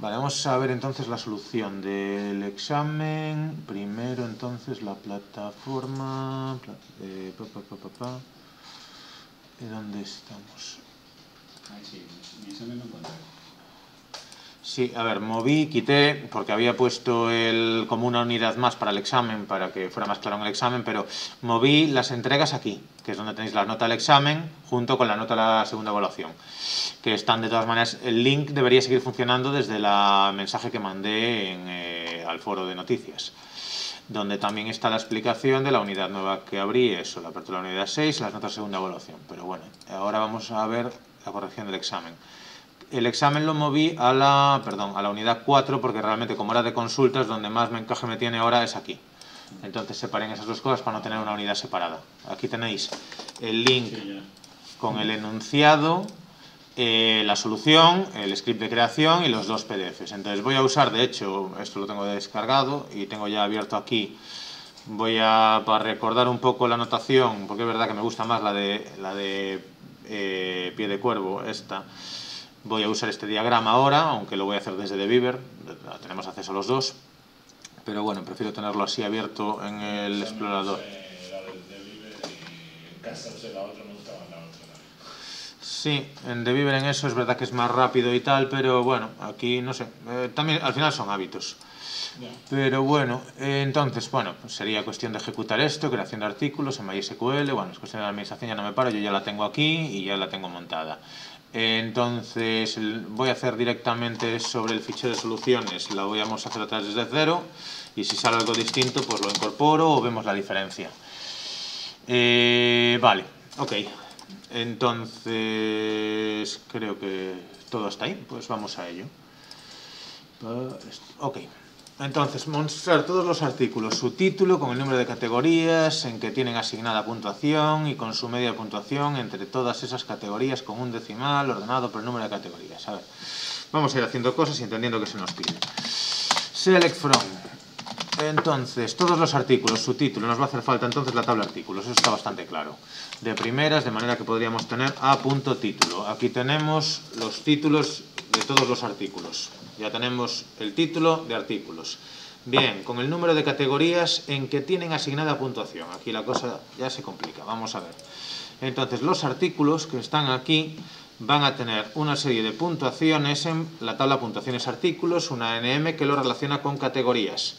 Vale, vamos a ver entonces la solución del examen. Primero entonces la plataforma... Eh, pa, pa, pa. ¿Dónde estamos? Ahí sí, mi examen no encontré. Sí, a ver, moví, quité, porque había puesto el, como una unidad más para el examen, para que fuera más claro en el examen, pero moví las entregas aquí, que es donde tenéis la nota del examen, junto con la nota de la segunda evaluación, que están de todas maneras, el link debería seguir funcionando desde el mensaje que mandé en, eh, al foro de noticias, donde también está la explicación de la unidad nueva que abrí, eso, la apertura de la unidad 6 y las notas de segunda evaluación. Pero bueno, ahora vamos a ver la corrección del examen el examen lo moví a la, perdón, a la unidad 4 porque realmente como era de consultas donde más me encaje me tiene ahora es aquí. Entonces separen esas dos cosas para no tener una unidad separada. Aquí tenéis el link con el enunciado, eh, la solución, el script de creación y los dos PDFs. Entonces voy a usar, de hecho, esto lo tengo descargado y tengo ya abierto aquí. Voy a, para recordar un poco la anotación, porque es verdad que me gusta más la de, la de eh, pie de cuervo, esta. Voy a usar este diagrama ahora, aunque lo voy a hacer desde Beaver, tenemos acceso a los dos, pero bueno, prefiero tenerlo así abierto en el explorador. Sí, en Beaver en eso es verdad que es más rápido y tal, pero bueno, aquí no sé, eh, también al final son hábitos. Pero bueno, eh, entonces, bueno, pues sería cuestión de ejecutar esto, creación de artículos en MySQL, bueno, es cuestión de la administración, ya no me paro, yo ya la tengo aquí y ya la tengo montada. Entonces voy a hacer directamente sobre el fichero de soluciones, la voy a hacer atrás desde cero y si sale algo distinto pues lo incorporo o vemos la diferencia. Eh, vale, ok. Entonces creo que todo está ahí, pues vamos a ello. Ok. Entonces, mostrar todos los artículos, su título con el número de categorías en que tienen asignada puntuación y con su media puntuación entre todas esas categorías con un decimal ordenado por el número de categorías. A ver, vamos a ir haciendo cosas y entendiendo qué se nos pide. Select from. Entonces, todos los artículos, su título, nos va a hacer falta entonces la tabla de artículos, eso está bastante claro. De primeras, de manera que podríamos tener a punto título. Aquí tenemos los títulos de todos los artículos. Ya tenemos el título de artículos. Bien, con el número de categorías en que tienen asignada puntuación. Aquí la cosa ya se complica. Vamos a ver. Entonces, los artículos que están aquí van a tener una serie de puntuaciones en la tabla puntuaciones artículos, una NM que lo relaciona con categorías.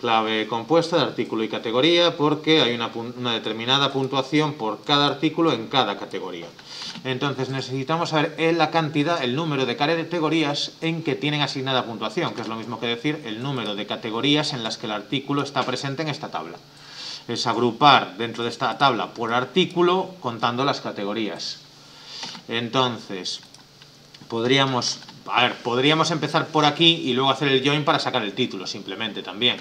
Clave compuesta de artículo y categoría porque hay una, una determinada puntuación por cada artículo en cada categoría. Entonces necesitamos saber la cantidad, el número de categorías en que tienen asignada puntuación, que es lo mismo que decir el número de categorías en las que el artículo está presente en esta tabla. Es agrupar dentro de esta tabla por artículo contando las categorías. Entonces, podríamos, a ver, podríamos empezar por aquí y luego hacer el join para sacar el título, simplemente también.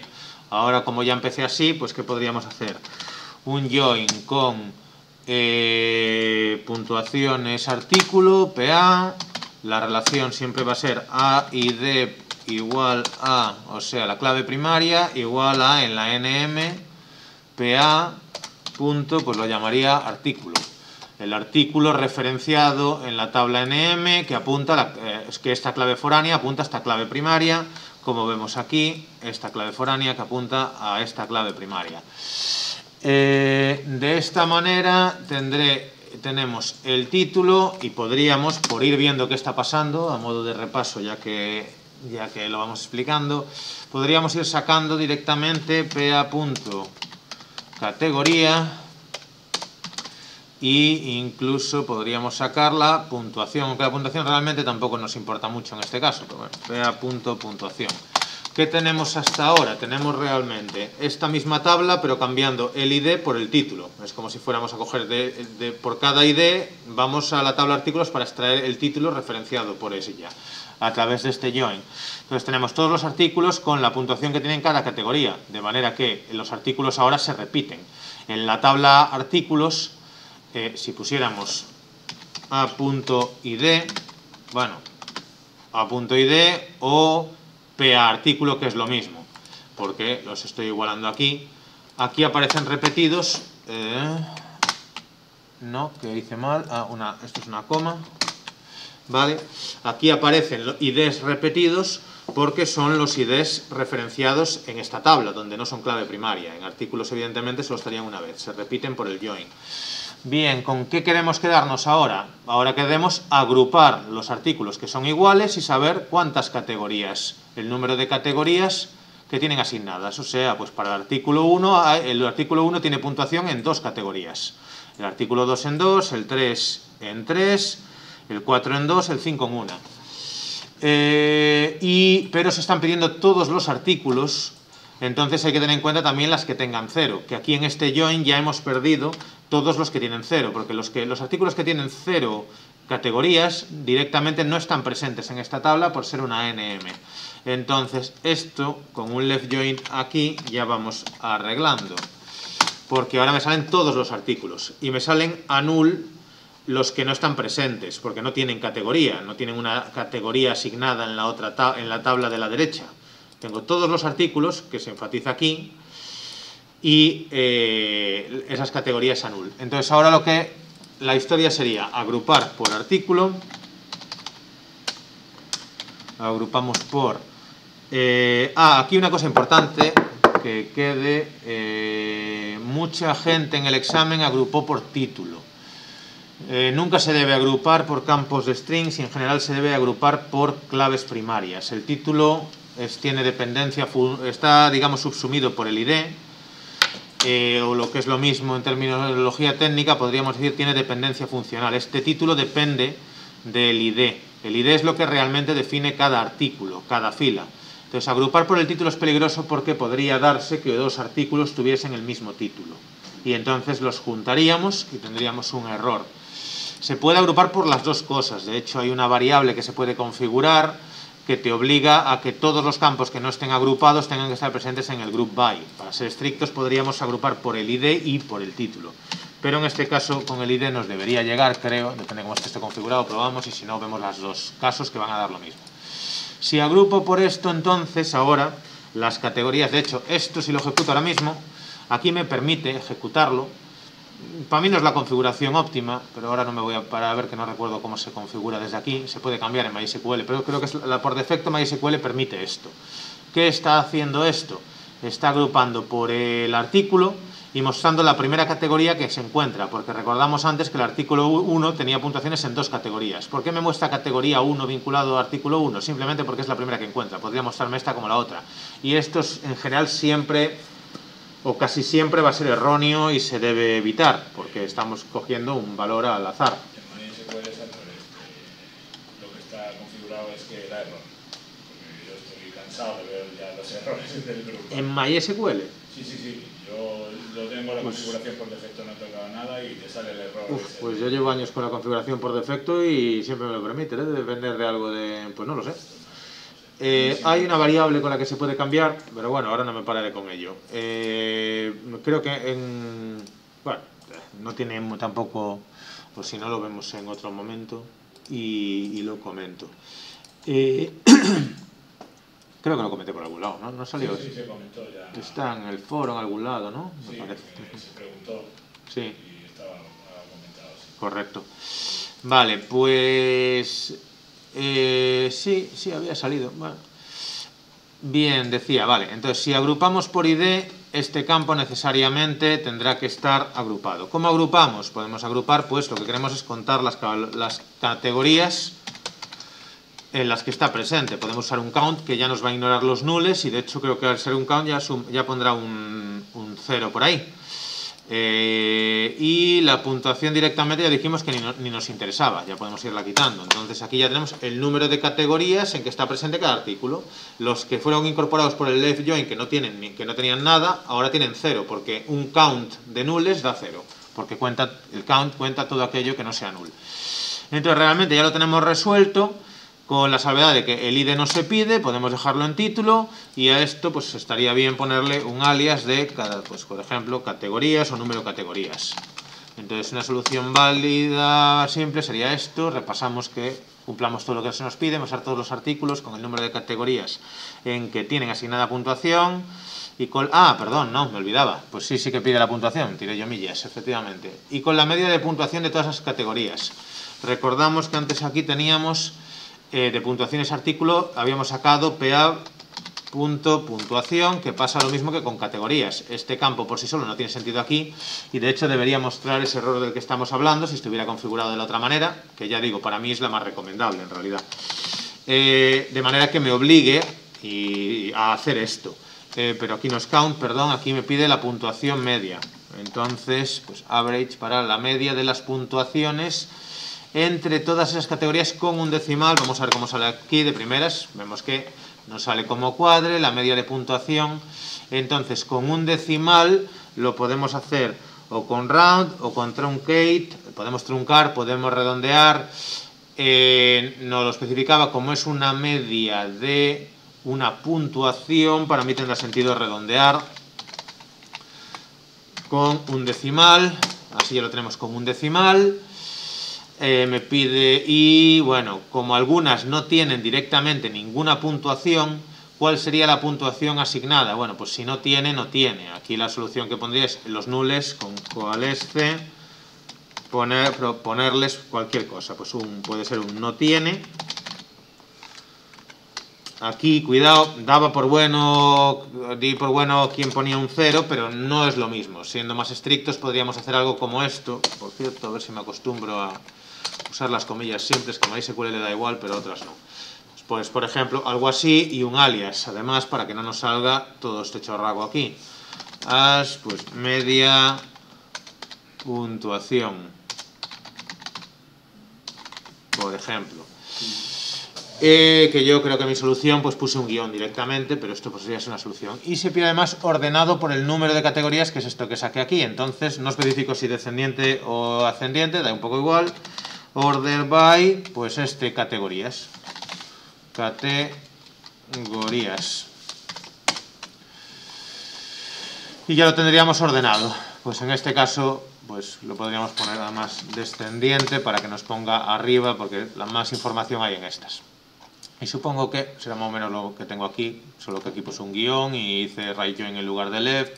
Ahora, como ya empecé así, pues ¿qué podríamos hacer? Un join con eh, puntuación es artículo, PA, la relación siempre va a ser A y D igual a, o sea, la clave primaria, igual a en la NM, PA, punto, pues lo llamaría artículo. El artículo referenciado en la tabla NM que apunta, eh, es que esta clave foránea apunta a esta clave primaria, como vemos aquí, esta clave foránea que apunta a esta clave primaria. Eh, de esta manera tendré, tenemos el título y podríamos, por ir viendo qué está pasando, a modo de repaso ya que, ya que lo vamos explicando, podríamos ir sacando directamente PA categoría incluso podríamos sacar la puntuación, aunque la puntuación realmente tampoco nos importa mucho en este caso, pero bueno, puntuación. ¿Qué tenemos hasta ahora? Tenemos realmente esta misma tabla, pero cambiando el ID por el título. Es como si fuéramos a coger por cada ID, vamos a la tabla artículos para extraer el título referenciado por ese ya, a través de este join. Entonces tenemos todos los artículos con la puntuación que tienen cada categoría, de manera que los artículos ahora se repiten. En la tabla artículos, si pusiéramos a.id, bueno, a.id o PA artículo, que es lo mismo, porque los estoy igualando aquí. Aquí aparecen repetidos, eh, no, que hice mal, ah, una, esto es una coma, ¿vale? Aquí aparecen IDs repetidos porque son los IDs referenciados en esta tabla, donde no son clave primaria. En artículos, evidentemente, solo estarían una vez, se repiten por el join. Bien, ¿con qué queremos quedarnos ahora? Ahora queremos agrupar los artículos que son iguales y saber cuántas categorías, el número de categorías que tienen asignadas. O sea, pues para el artículo 1, el artículo 1 tiene puntuación en dos categorías. El artículo 2 en 2, el 3 en 3, el 4 en 2, el 5 en 1. Eh, y, pero se están pidiendo todos los artículos, entonces hay que tener en cuenta también las que tengan cero, que aquí en este join ya hemos perdido todos los que tienen cero, porque los, que, los artículos que tienen cero categorías directamente no están presentes en esta tabla por ser una NM. Entonces esto con un left join aquí ya vamos arreglando, porque ahora me salen todos los artículos y me salen a null los que no están presentes, porque no tienen categoría, no tienen una categoría asignada en la, otra en la tabla de la derecha. Tengo todos los artículos, que se enfatiza aquí, y eh, esas categorías a null. Entonces ahora lo que la historia sería agrupar por artículo, agrupamos por... Eh, ah, aquí una cosa importante que quede, eh, mucha gente en el examen agrupó por título. Nunca se debe agrupar por campos de strings y en general se debe agrupar por claves primarias. El título tiene dependencia, está digamos subsumido por el ID, eh, o lo que es lo mismo en terminología técnica, podríamos decir tiene dependencia funcional. Este título depende del ID. El ID es lo que realmente define cada artículo, cada fila. Entonces, agrupar por el título es peligroso porque podría darse que dos artículos tuviesen el mismo título. Y entonces los juntaríamos y tendríamos un error. Se puede agrupar por las dos cosas. De hecho, hay una variable que se puede configurar que te obliga a que todos los campos que no estén agrupados tengan que estar presentes en el group by. Para ser estrictos podríamos agrupar por el ID y por el título. Pero en este caso con el ID nos debería llegar, creo, depende de cómo esté configurado, probamos y si no vemos los dos casos que van a dar lo mismo. Si agrupo por esto entonces ahora las categorías, de hecho esto si lo ejecuto ahora mismo, aquí me permite ejecutarlo para mí no es la configuración óptima, pero ahora no me voy a parar a ver que no recuerdo cómo se configura desde aquí. Se puede cambiar en MySQL, pero creo que la, por defecto MySQL permite esto. ¿Qué está haciendo esto? Está agrupando por el artículo y mostrando la primera categoría que se encuentra, porque recordamos antes que el artículo 1 tenía puntuaciones en dos categorías. ¿Por qué me muestra categoría 1 vinculado al artículo 1? Simplemente porque es la primera que encuentra. Podría mostrarme esta como la otra. Y esto es, en general siempre o casi siempre va a ser erróneo y se debe evitar, porque estamos cogiendo un valor al azar. Lo que está configurado es que da error. Porque yo estoy cansado de ver ya los errores del grupo. ¿En MySQL? Sí, sí, sí. Yo, yo tengo la pues, configuración por defecto, no toca nada y te sale el error. Uf, pues yo llevo años con la configuración por defecto y siempre me lo permite, debe depender de algo de... pues no lo sé. Eh, hay una variable con la que se puede cambiar, pero bueno, ahora no me pararé con ello. Eh, creo que en... Bueno, no tiene tampoco... Pues si no lo vemos en otro momento y, lo comento. Eh, creo que lo comenté por algún lado, ¿no? ¿No salió? Sí, sí, se comentó ya. Está en el foro en algún lado, ¿no? Me parece. se preguntó sí. y estaba comentado. Correcto. Vale, pues eh, sí, sí, había salido. Bien, decía, vale. Entonces, si agrupamos por ID, este campo necesariamente tendrá que estar agrupado. ¿Cómo agrupamos? Podemos agrupar, pues lo que queremos es contar las, las categorías en las que está presente. Podemos usar un count que ya nos va a ignorar los nules y de hecho creo que al ser un count ya, ya pondrá un, un cero por ahí. Eh, y la puntuación directamente ya dijimos que ni, nos interesaba, ya podemos irla quitando. Entonces aquí ya tenemos el número de categorías en que está presente cada artículo. Los que fueron incorporados por el left join que no, tienen, que no tenían nada, ahora tienen cero, porque un count de nules da cero, porque cuenta, el count cuenta todo aquello que no sea null. Entonces realmente ya lo tenemos resuelto con la salvedad de que el ID no se pide, podemos dejarlo en título y a esto pues estaría bien ponerle un alias de cada, pues por ejemplo, categorías o número de categorías. Entonces una solución válida simple sería esto, repasamos que cumplamos todo lo que se nos pide, mostrar todos los artículos con el número de categorías en que tienen asignada puntuación y con... Ah, perdón, no, me olvidaba. Pues sí, sí que pide la puntuación, tiré yo millas, efectivamente. Y con la media de puntuación de todas esas categorías. Recordamos que antes aquí teníamos eh, de puntuaciones artículo, habíamos sacado PA punto puntuación, que pasa lo mismo que con categorías. Este campo por sí solo no tiene sentido aquí y de hecho debería mostrar ese error del que estamos hablando si estuviera configurado de la otra manera, que ya digo, para mí es la más recomendable en realidad. Eh, de manera que me obligue a hacer esto. Eh, pero aquí no es count, perdón, aquí me pide la puntuación media. Entonces, pues average para la media de las puntuaciones entre todas esas categorías con un decimal. Vamos a ver cómo sale aquí de primeras. Vemos que nos sale como cuadre, la media de puntuación. Entonces, con un decimal lo podemos hacer o con round o con truncate, podemos truncar, podemos redondear. Eh, nos lo especificaba como es una media de una puntuación, para mí tendrá sentido redondear con un decimal, así ya lo tenemos con un decimal. Eh, me pide, y bueno, como algunas no tienen directamente ninguna puntuación, ¿cuál sería la puntuación asignada? Bueno, pues si no tiene, no tiene. Aquí la solución que pondría es los nules con cuál este, poner, ponerles cualquier cosa. Pues un, puede ser un no tiene. Aquí, cuidado, daba por bueno, di por bueno quien ponía un cero, pero no es lo mismo. Siendo más estrictos podríamos hacer algo como esto. Por cierto, a ver si me acostumbro a, usar las comillas simples, que a MySQL le da igual, pero otras no. Pues, por ejemplo, algo así y un alias, además, para que no nos salga todo este chorrago aquí. As, pues, media puntuación. Por ejemplo. Eh, que yo creo que mi solución, pues puse un guion directamente, pero esto pues sería una solución. Y se pide además ordenado por el número de categorías, que es esto que saqué aquí. Entonces, no especifico si descendiente o ascendiente, da un poco igual. Order by, pues este, categorías. Categorías. Y ya lo tendríamos ordenado. Pues en este caso, pues lo podríamos poner además descendiente para que nos ponga arriba, porque la más información hay en estas. Y supongo que será más o menos lo que tengo aquí, solo que aquí puse un guion y hice right join en lugar de left.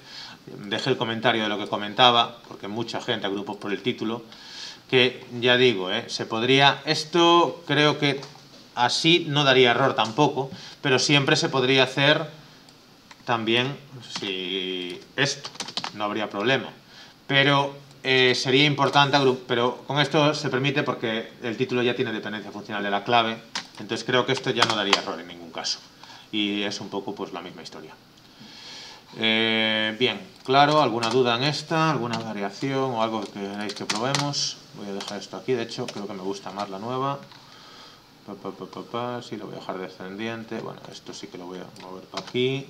Dejé el comentario de lo que comentaba, porque mucha gente agrupó por el título que ya digo, ¿eh? se podría, esto creo que así no daría error tampoco, pero siempre se podría hacer también si esto, no habría problema. Pero eh, sería importante, pero con esto se permite porque el título ya tiene dependencia funcional de la clave, entonces creo que esto ya no daría error en ningún caso. Y es un poco pues la misma historia. Eh, bien, claro, ¿alguna duda en esta? ¿Alguna variación o algo que queráis que probemos? Voy a dejar esto aquí, de hecho creo que me gusta más la nueva. Pa, pa, sí, lo voy a dejar descendiente. Bueno, esto sí que lo voy a mover para aquí.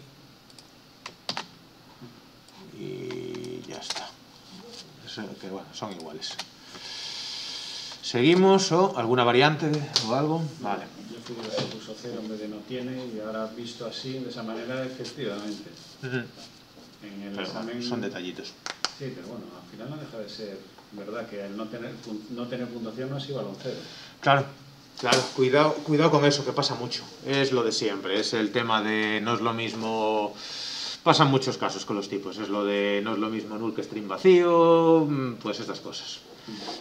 Y ya está. que bueno, son iguales. ¿Seguimos o alguna variante o algo? Vale. Yo fui que puso cero en vez de no tiene y ahora visto así, de esa manera, efectivamente. En el examen... Son detallitos. Sí, pero bueno, al final no deja de ser verdad que el no tener, no tener puntuación no es igual a un cero. Claro, claro, cuidado, cuidado con eso, que pasa mucho. Es lo de siempre, es el tema de no es lo mismo... Pasan muchos casos con los tipos, es lo de no es lo mismo null que string vacío, pues estas cosas.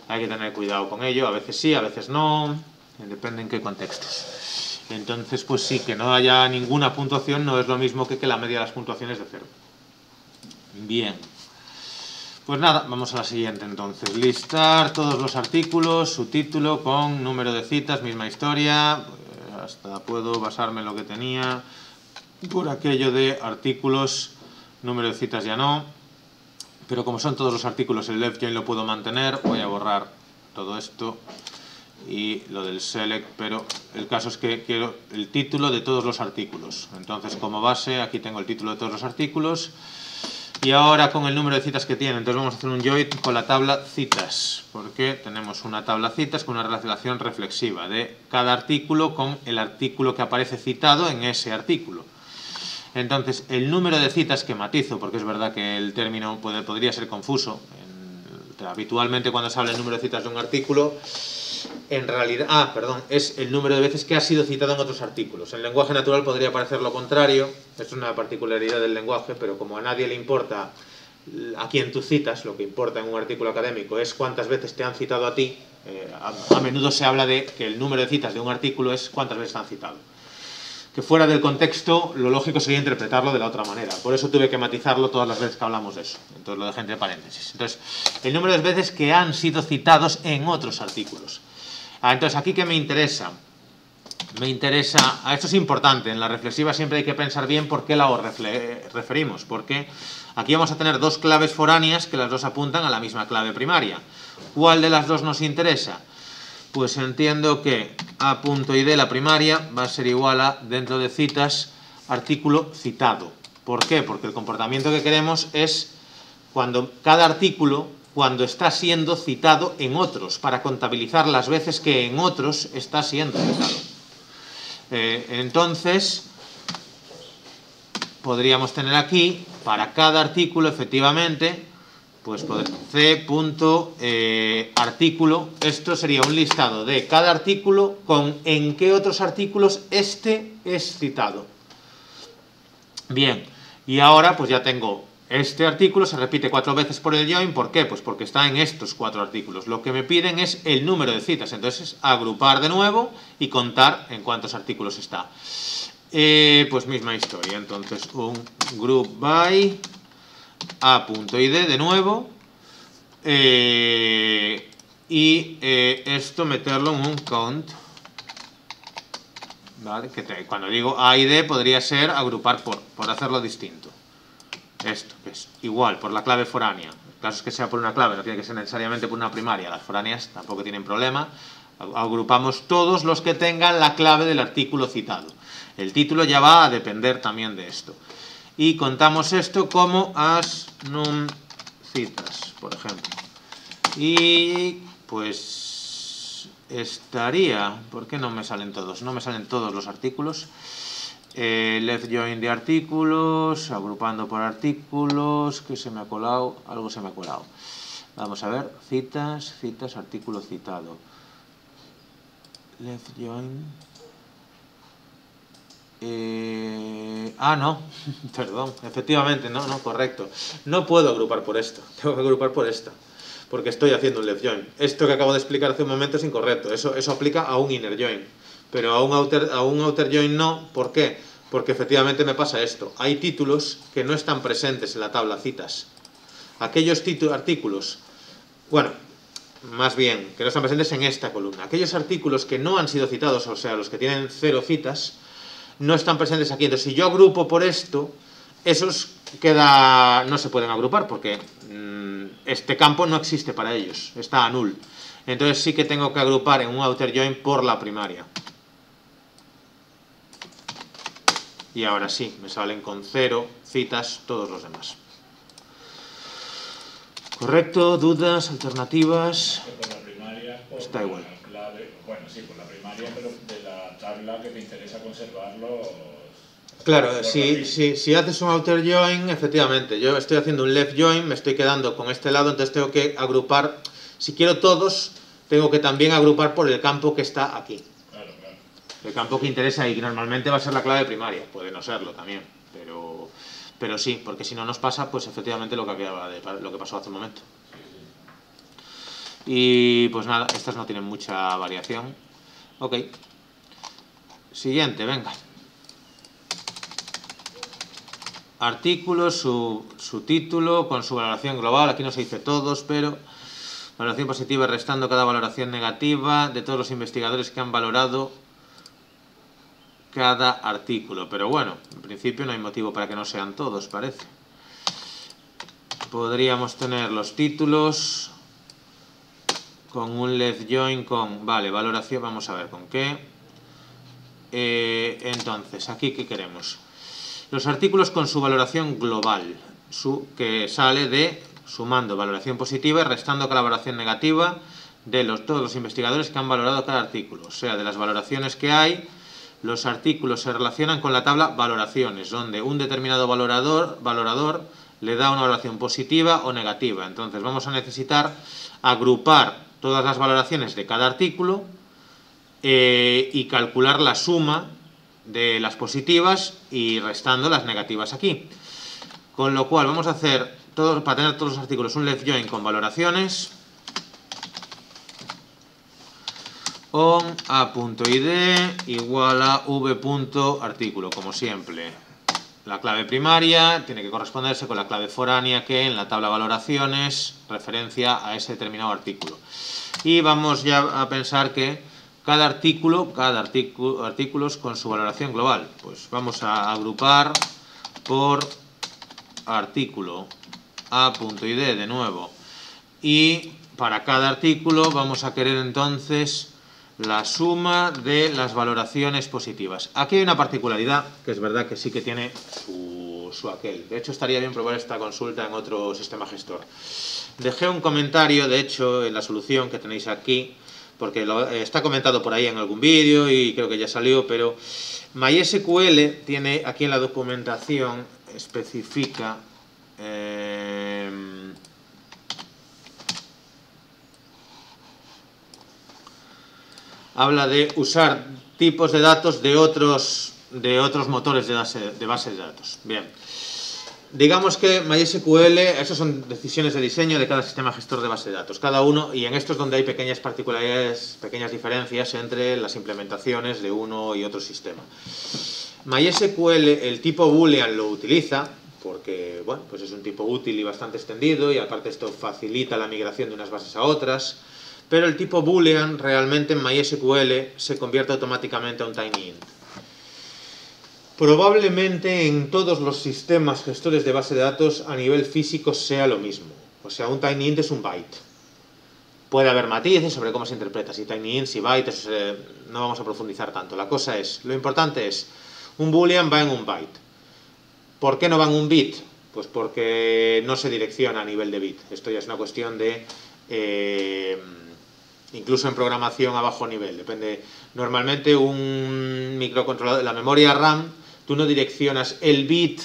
Hay que tener cuidado con ello, a veces sí, a veces no, depende en qué contextos. Entonces, pues sí, que no haya ninguna puntuación no es lo mismo que que la media de las puntuaciones de cero. Bien. Pues nada, vamos a la siguiente entonces. Listar todos los artículos, su título con número de citas, misma historia. Eh, hasta puedo basarme en lo que tenía. Por aquello de artículos, número de citas ya no. Pero como son todos los artículos, el left join lo puedo mantener. Voy a borrar todo esto y lo del select, pero el caso es que quiero el título de todos los artículos. Entonces, como base, aquí tengo el título de todos los artículos y ahora con el número de citas que tiene, entonces vamos a hacer un join con la tabla citas, porque tenemos una tabla citas con una relación reflexiva de cada artículo con el artículo que aparece citado en ese artículo. Entonces, el número de citas que matizo, porque es verdad que el término puede, podría ser confuso, habitualmente cuando se habla del número de citas de un artículo, en realidad, ah, perdón, es el número de veces que ha sido citado en otros artículos. En lenguaje natural podría parecer lo contrario, esto es una particularidad del lenguaje, pero como a nadie le importa a quién tú citas, lo que importa en un artículo académico es cuántas veces te han citado a ti, Eh, a, a, menudo se habla de que el número de citas de un artículo es cuántas veces han citado. Que fuera del contexto, lo lógico sería interpretarlo de la otra manera. Por eso tuve que matizarlo todas las veces que hablamos de eso. Entonces lo dejé entre paréntesis. Entonces, el número de veces que han sido citados en otros artículos. Ah, entonces, aquí que me interesa, me interesa, a esto es importante, en la reflexiva siempre hay que pensar bien por qué la os referimos, porque aquí vamos a tener dos claves foráneas que las dos apuntan a la misma clave primaria. ¿Cuál de las dos nos interesa? Pues entiendo que a punto y la primaria va a ser igual a, dentro de citas, artículo citado. ¿Por qué? Porque el comportamiento que queremos es cuando cada artículo, cuando está siendo citado en otros, para contabilizar las veces que en otros está siendo citado. Eh, entonces, podríamos tener aquí, para cada artículo, efectivamente, pues C punto eh, artículo, esto sería un listado de cada artículo con en qué otros artículos este es citado. Bien, y ahora pues ya tengo este artículo, se repite cuatro veces por el join, ¿por qué? Pues porque está en estos cuatro artículos. Lo que me piden es el número de citas, entonces agrupar de nuevo y contar en cuántos artículos está. Eh, pues misma historia, entonces un group by a.id de nuevo eh, y eh, esto meterlo en un count ¿vale? que te, cuando digo A y D podría ser agrupar por, por hacerlo distinto esto, que es igual, por la clave foránea el caso es que sea por una clave, no tiene que ser necesariamente por una primaria las foráneas tampoco tienen problema agrupamos todos los que tengan la clave del artículo citado el título ya va a depender también de esto y contamos esto como as num citas, por ejemplo. Y pues estaría, ¿por qué no me salen todos? No me salen todos los artículos. Eh, left join de artículos, agrupando por artículos, que se me ha colado, algo se me ha colado. Vamos a ver, citas, citas, artículo citado. Left join. Eh, ah, no, perdón, efectivamente, no, no, correcto. No puedo agrupar por esto, tengo que agrupar por esta, porque estoy haciendo un left join. Esto que acabo de explicar hace un momento es incorrecto, eso, eso aplica a un inner join, pero a un, outer, a un outer join no, ¿por qué? Porque efectivamente me pasa esto, hay títulos que no están presentes en la tabla citas. Aquellos artículos, bueno, más bien, que no están presentes en esta columna. Aquellos artículos que no han sido citados, o sea, los que tienen cero citas, no están presentes aquí. Entonces, si yo agrupo por esto, esos queda, no se pueden agrupar porque mmm, este campo no existe para ellos, está a null. Entonces sí que tengo que agrupar en un outer join por la primaria. Y ahora sí, me salen con cero citas todos los demás. ¿Correcto? ¿Dudas? ¿Alternativas? Está igual. bueno, sí, por la primaria, pero tabla que te interesa conservar los... Claro, si, si, si, haces un outer join, efectivamente, yo estoy haciendo un left join, me estoy quedando con este lado, entonces tengo que agrupar, si quiero todos, tengo que también agrupar por el campo que está aquí. El campo que interesa y que normalmente va a ser la clave primaria, puede no serlo también, pero, pero sí, porque si no nos pasa, pues efectivamente lo que, acaba de, lo que pasó hace un momento. Y pues nada, estas no tienen mucha variación. Ok. Siguiente, venga. Artículo, su, su, título con su valoración global. Aquí no se dice todos, pero valoración positiva restando cada valoración negativa de todos los investigadores que han valorado cada artículo. Pero bueno, en principio no hay motivo para que no sean todos, parece. Podríamos tener los títulos con un left join con... Vale, valoración, vamos a ver con qué eh, entonces, aquí ¿qué queremos? Los artículos con su valoración global, su, que sale de sumando valoración positiva y restando cada valoración negativa de los, todos los investigadores que han valorado cada artículo. O sea, de las valoraciones que hay, los artículos se relacionan con la tabla valoraciones, donde un determinado valorador, valorador le da una valoración positiva o negativa. Entonces vamos a necesitar agrupar todas las valoraciones de cada artículo eh, y calcular la suma de las positivas y restando las negativas aquí. Con lo cual vamos a hacer, todo, para tener todos los artículos, un left join con valoraciones. On a.id igual a v.artículo, como siempre. La clave primaria tiene que corresponderse con la clave foránea que en la tabla valoraciones referencia a ese determinado artículo. Y vamos ya a pensar que cada artículo, cada artículo, artículos con su valoración global. Pues vamos a agrupar por artículo a.id de nuevo. Y para cada artículo vamos a querer entonces la suma de las valoraciones positivas. Aquí hay una particularidad, que es verdad que sí que tiene su, su, aquel. De hecho, estaría bien probar esta consulta en otro sistema gestor. Dejé un comentario, de hecho, en la solución que tenéis aquí, porque lo, está comentado por ahí en algún vídeo y creo que ya salió, pero MySQL tiene aquí en la documentación, especifica... Eh, habla de usar tipos de datos de otros, de otros motores de base, de base de datos. Bien. Digamos que MySQL, esas son decisiones de diseño de cada sistema gestor de base de datos, cada uno, y en esto es donde hay pequeñas particularidades, pequeñas diferencias entre las implementaciones de uno y otro sistema. MySQL, el tipo Boolean lo utiliza, porque bueno, pues es un tipo útil y bastante extendido, y aparte esto facilita la migración de unas bases a otras, pero el tipo boolean realmente en MySQL se convierte automáticamente a un tinyInt. Probablemente en todos los sistemas gestores de base de datos a nivel físico sea lo mismo. O sea, un tinyInt es un byte. Puede haber matices sobre cómo se interpreta, si tinyInt, si byte, se, no vamos a profundizar tanto. La cosa es, lo importante es, un boolean va en un byte. ¿Por qué no va en un bit? Pues porque no se direcciona a nivel de bit. Esto ya es una cuestión de... Eh, incluso en programación a bajo nivel. Depende. Normalmente un microcontrolador, la memoria RAM, tú no direccionas el bit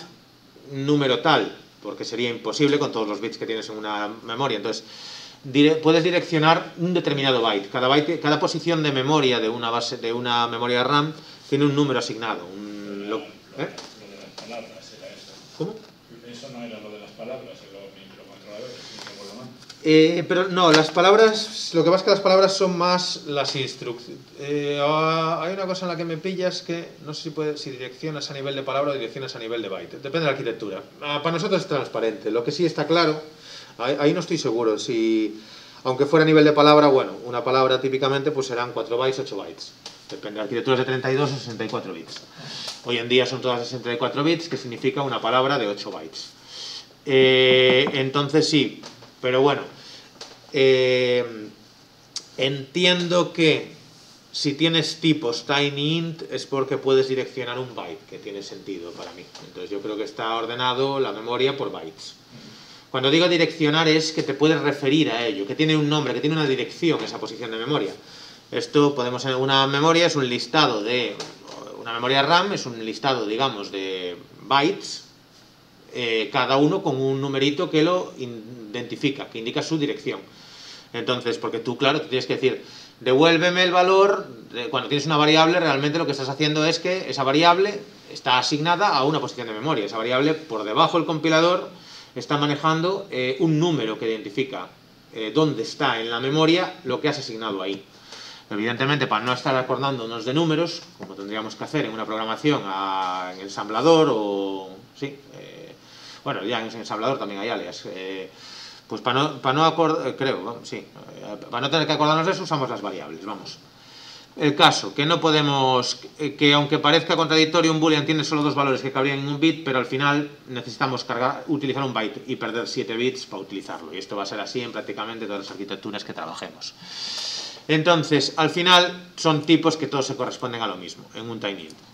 número tal, porque sería imposible con todos los bits que tienes en una memoria. Entonces, dire, puedes direccionar un determinado byte. Cada byte, cada posición de memoria de una base de una memoria RAM tiene un número asignado. Un, lo, ¿eh? lo, de las palabras era eso. ¿Cómo? Eso no era lo de las palabras, eh, pero no, las palabras, lo que pasa es que las palabras son más las instrucciones. Eh, hay una cosa en la que me pillas que no sé si, puede, si direccionas a nivel de palabra o direccionas a nivel de byte. Depende de la arquitectura. Ah, para nosotros es transparente. Lo que sí está claro, ahí, ahí, no estoy seguro. Si, aunque fuera a nivel de palabra, bueno, una palabra típicamente pues serán 4 bytes, 8 bytes. Depende de arquitecturas de 32 o 64 bits. Hoy en día son todas 64 bits, que significa una palabra de 8 bytes. Eh, entonces sí, pero bueno, eh, entiendo que si tienes tipos tinyInt es porque puedes direccionar un byte, que tiene sentido para mí. Entonces yo creo que está ordenado la memoria por bytes. Cuando digo direccionar es que te puedes referir a ello, que tiene un nombre, que tiene una dirección esa posición de memoria. Esto podemos en una memoria es un listado de una memoria RAM es un listado, digamos, de bytes eh, cada uno con un numerito que lo identifica, que indica su dirección. Entonces, porque tú, claro, tienes que decir, devuélveme el valor, cuando tienes una variable, realmente lo que estás haciendo es que esa variable está asignada a una posición de memoria. Esa variable, por debajo el compilador, está manejando eh, un número que identifica eh, dónde está en la memoria lo que has asignado ahí. Evidentemente, para no estar acordándonos de números, como tendríamos que hacer en una programación en ensamblador o... Sí, bueno, ya en ensamblador también hay alias. Eh, pues para no, para no eh, creo, eh, para no tener que acordarnos de eso usamos las variables, vamos. El caso, que no podemos, que aunque parezca contradictorio, un boolean tiene solo dos valores que cabrían en un bit, pero al final necesitamos cargar, utilizar un byte y perder 7 bits para utilizarlo. Y esto va a ser así en prácticamente todas las arquitecturas que trabajemos. Entonces, al final son tipos que todos se corresponden a lo mismo, en un tinyInt.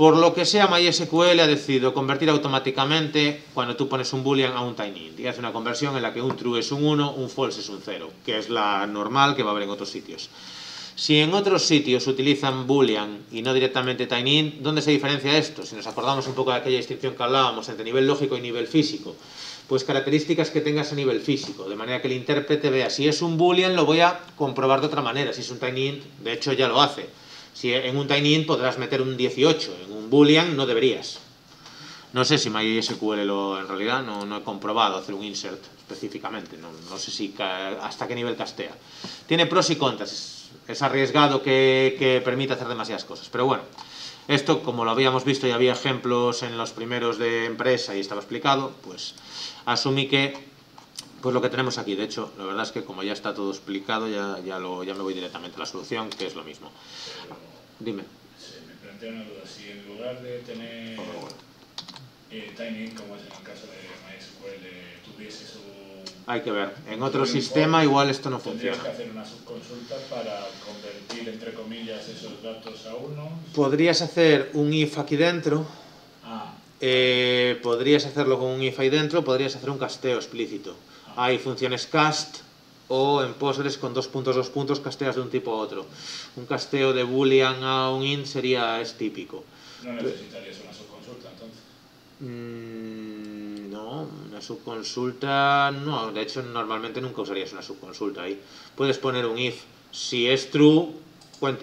Por lo que sea, MySQL ha decidido convertir automáticamente cuando tú pones un boolean a un tinyInt y hace una conversión en la que un true es un 1, un false es un 0, que es la normal que va a haber en otros sitios. Si en otros sitios utilizan boolean y no directamente tinyInt, ¿dónde se diferencia esto? Si nos acordamos un poco de aquella distinción que hablábamos entre nivel lógico y nivel físico, pues características que tengas a nivel físico, de manera que el intérprete vea si es un boolean lo voy a comprobar de otra manera, si es un tinyInt, de hecho ya lo hace. Si en un tinyInt podrás meter un 18, en un boolean no deberías. No sé si MySQL lo, en realidad no, no he comprobado hacer un insert específicamente, no, no sé si hasta qué nivel castea. Tiene pros y contras, es arriesgado que, que permita hacer demasiadas cosas. Pero bueno, esto, como lo habíamos visto y había ejemplos en los primeros de empresa y estaba explicado, pues asumí que pues lo que tenemos aquí. De hecho, la verdad es que como ya está todo explicado, ya, ya, lo, ya me voy directamente a la solución, que es lo mismo. Dime. Se me plantea una duda. Si en lugar de tener eh, timing, como es en el caso de MySQL, tuvieses un... Hay que ver. En otro sistema igual esto no Tendrías funciona. que hacer una subconsulta para convertir, entre comillas, esos datos a uno. Podrías hacer un if aquí dentro, Ah, eh, podrías hacerlo con un if ahí dentro, podrías hacer un casteo explícito. Hay funciones cast o en Postgres con dos puntos, dos puntos, casteas de un tipo a otro. Un casteo de boolean a un int sería, es típico. no necesitarías una subconsulta, entonces. Mm, no, una subconsulta, no, de hecho normalmente nunca usarías una subconsulta ahí. Puedes poner un if, si es true,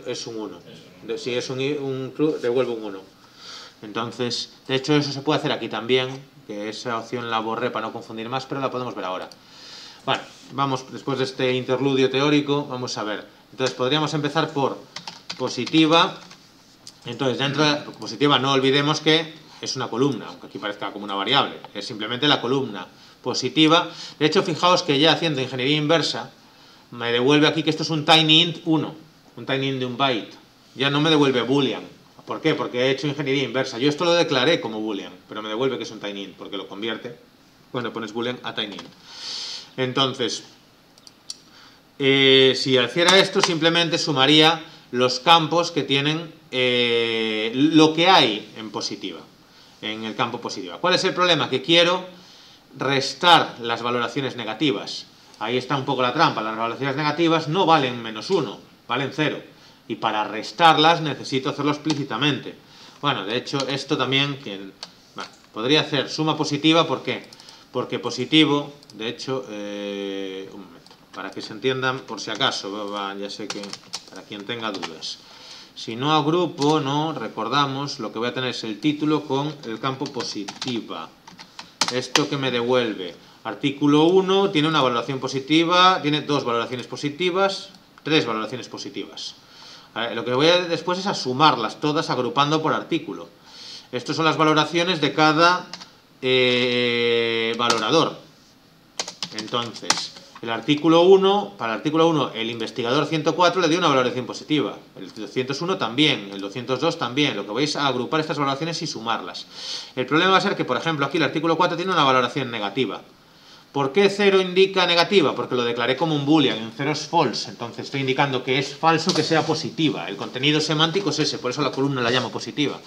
es un 1. Es un Si es un, un true, devuelve un 1. Entonces, de hecho eso se puede hacer aquí también, que esa opción la borré para no confundir más, pero la podemos ver ahora. Bueno, vamos, después de este interludio teórico, vamos a ver. Entonces podríamos empezar por positiva. Entonces, dentro de positiva no olvidemos que es una columna, aunque aquí parezca como una variable. Es simplemente la columna positiva. De hecho, fijaos que ya haciendo ingeniería inversa, me devuelve aquí que esto es un tiny int 1, un tiny int de un byte. Ya no me devuelve boolean. ¿Por qué? Porque he hecho ingeniería inversa. Yo esto lo declaré como boolean, pero me devuelve que es un tiny int, porque lo convierte cuando pones boolean a tiny int. Entonces, eh, si hiciera esto, simplemente sumaría los campos que tienen eh, lo que hay en positiva, en el campo positiva. ¿Cuál es el problema? Que quiero restar las valoraciones negativas. Ahí está un poco la trampa. Las valoraciones negativas no valen menos uno, valen cero. Y para restarlas necesito hacerlo explícitamente. Bueno, de hecho, esto también podría hacer suma positiva, ¿por qué? Porque positivo, de hecho, eh, un momento, para que se entiendan por si acaso, ya sé que para quien tenga dudas. Si no agrupo, no, recordamos, lo que voy a tener es el título con el campo positiva. Esto que me devuelve. Artículo 1 tiene una valoración positiva, tiene dos valoraciones positivas, tres valoraciones positivas. Lo que voy a después es a sumarlas todas agrupando por artículo. Estas son las valoraciones de cada eh, valorador. Entonces, el artículo 1, para el artículo 1, el investigador 104 le dio una valoración positiva. El 201 también, el 202 también. Lo que vais a agrupar estas valoraciones y sumarlas. El problema va a ser que, por ejemplo, aquí el artículo 4 tiene una valoración negativa. ¿Por qué 0 indica negativa? Porque lo declaré como un boolean, en 0 es false, entonces estoy indicando que es falso que sea positiva. El contenido semántico es ese, por eso la columna la llamo positiva.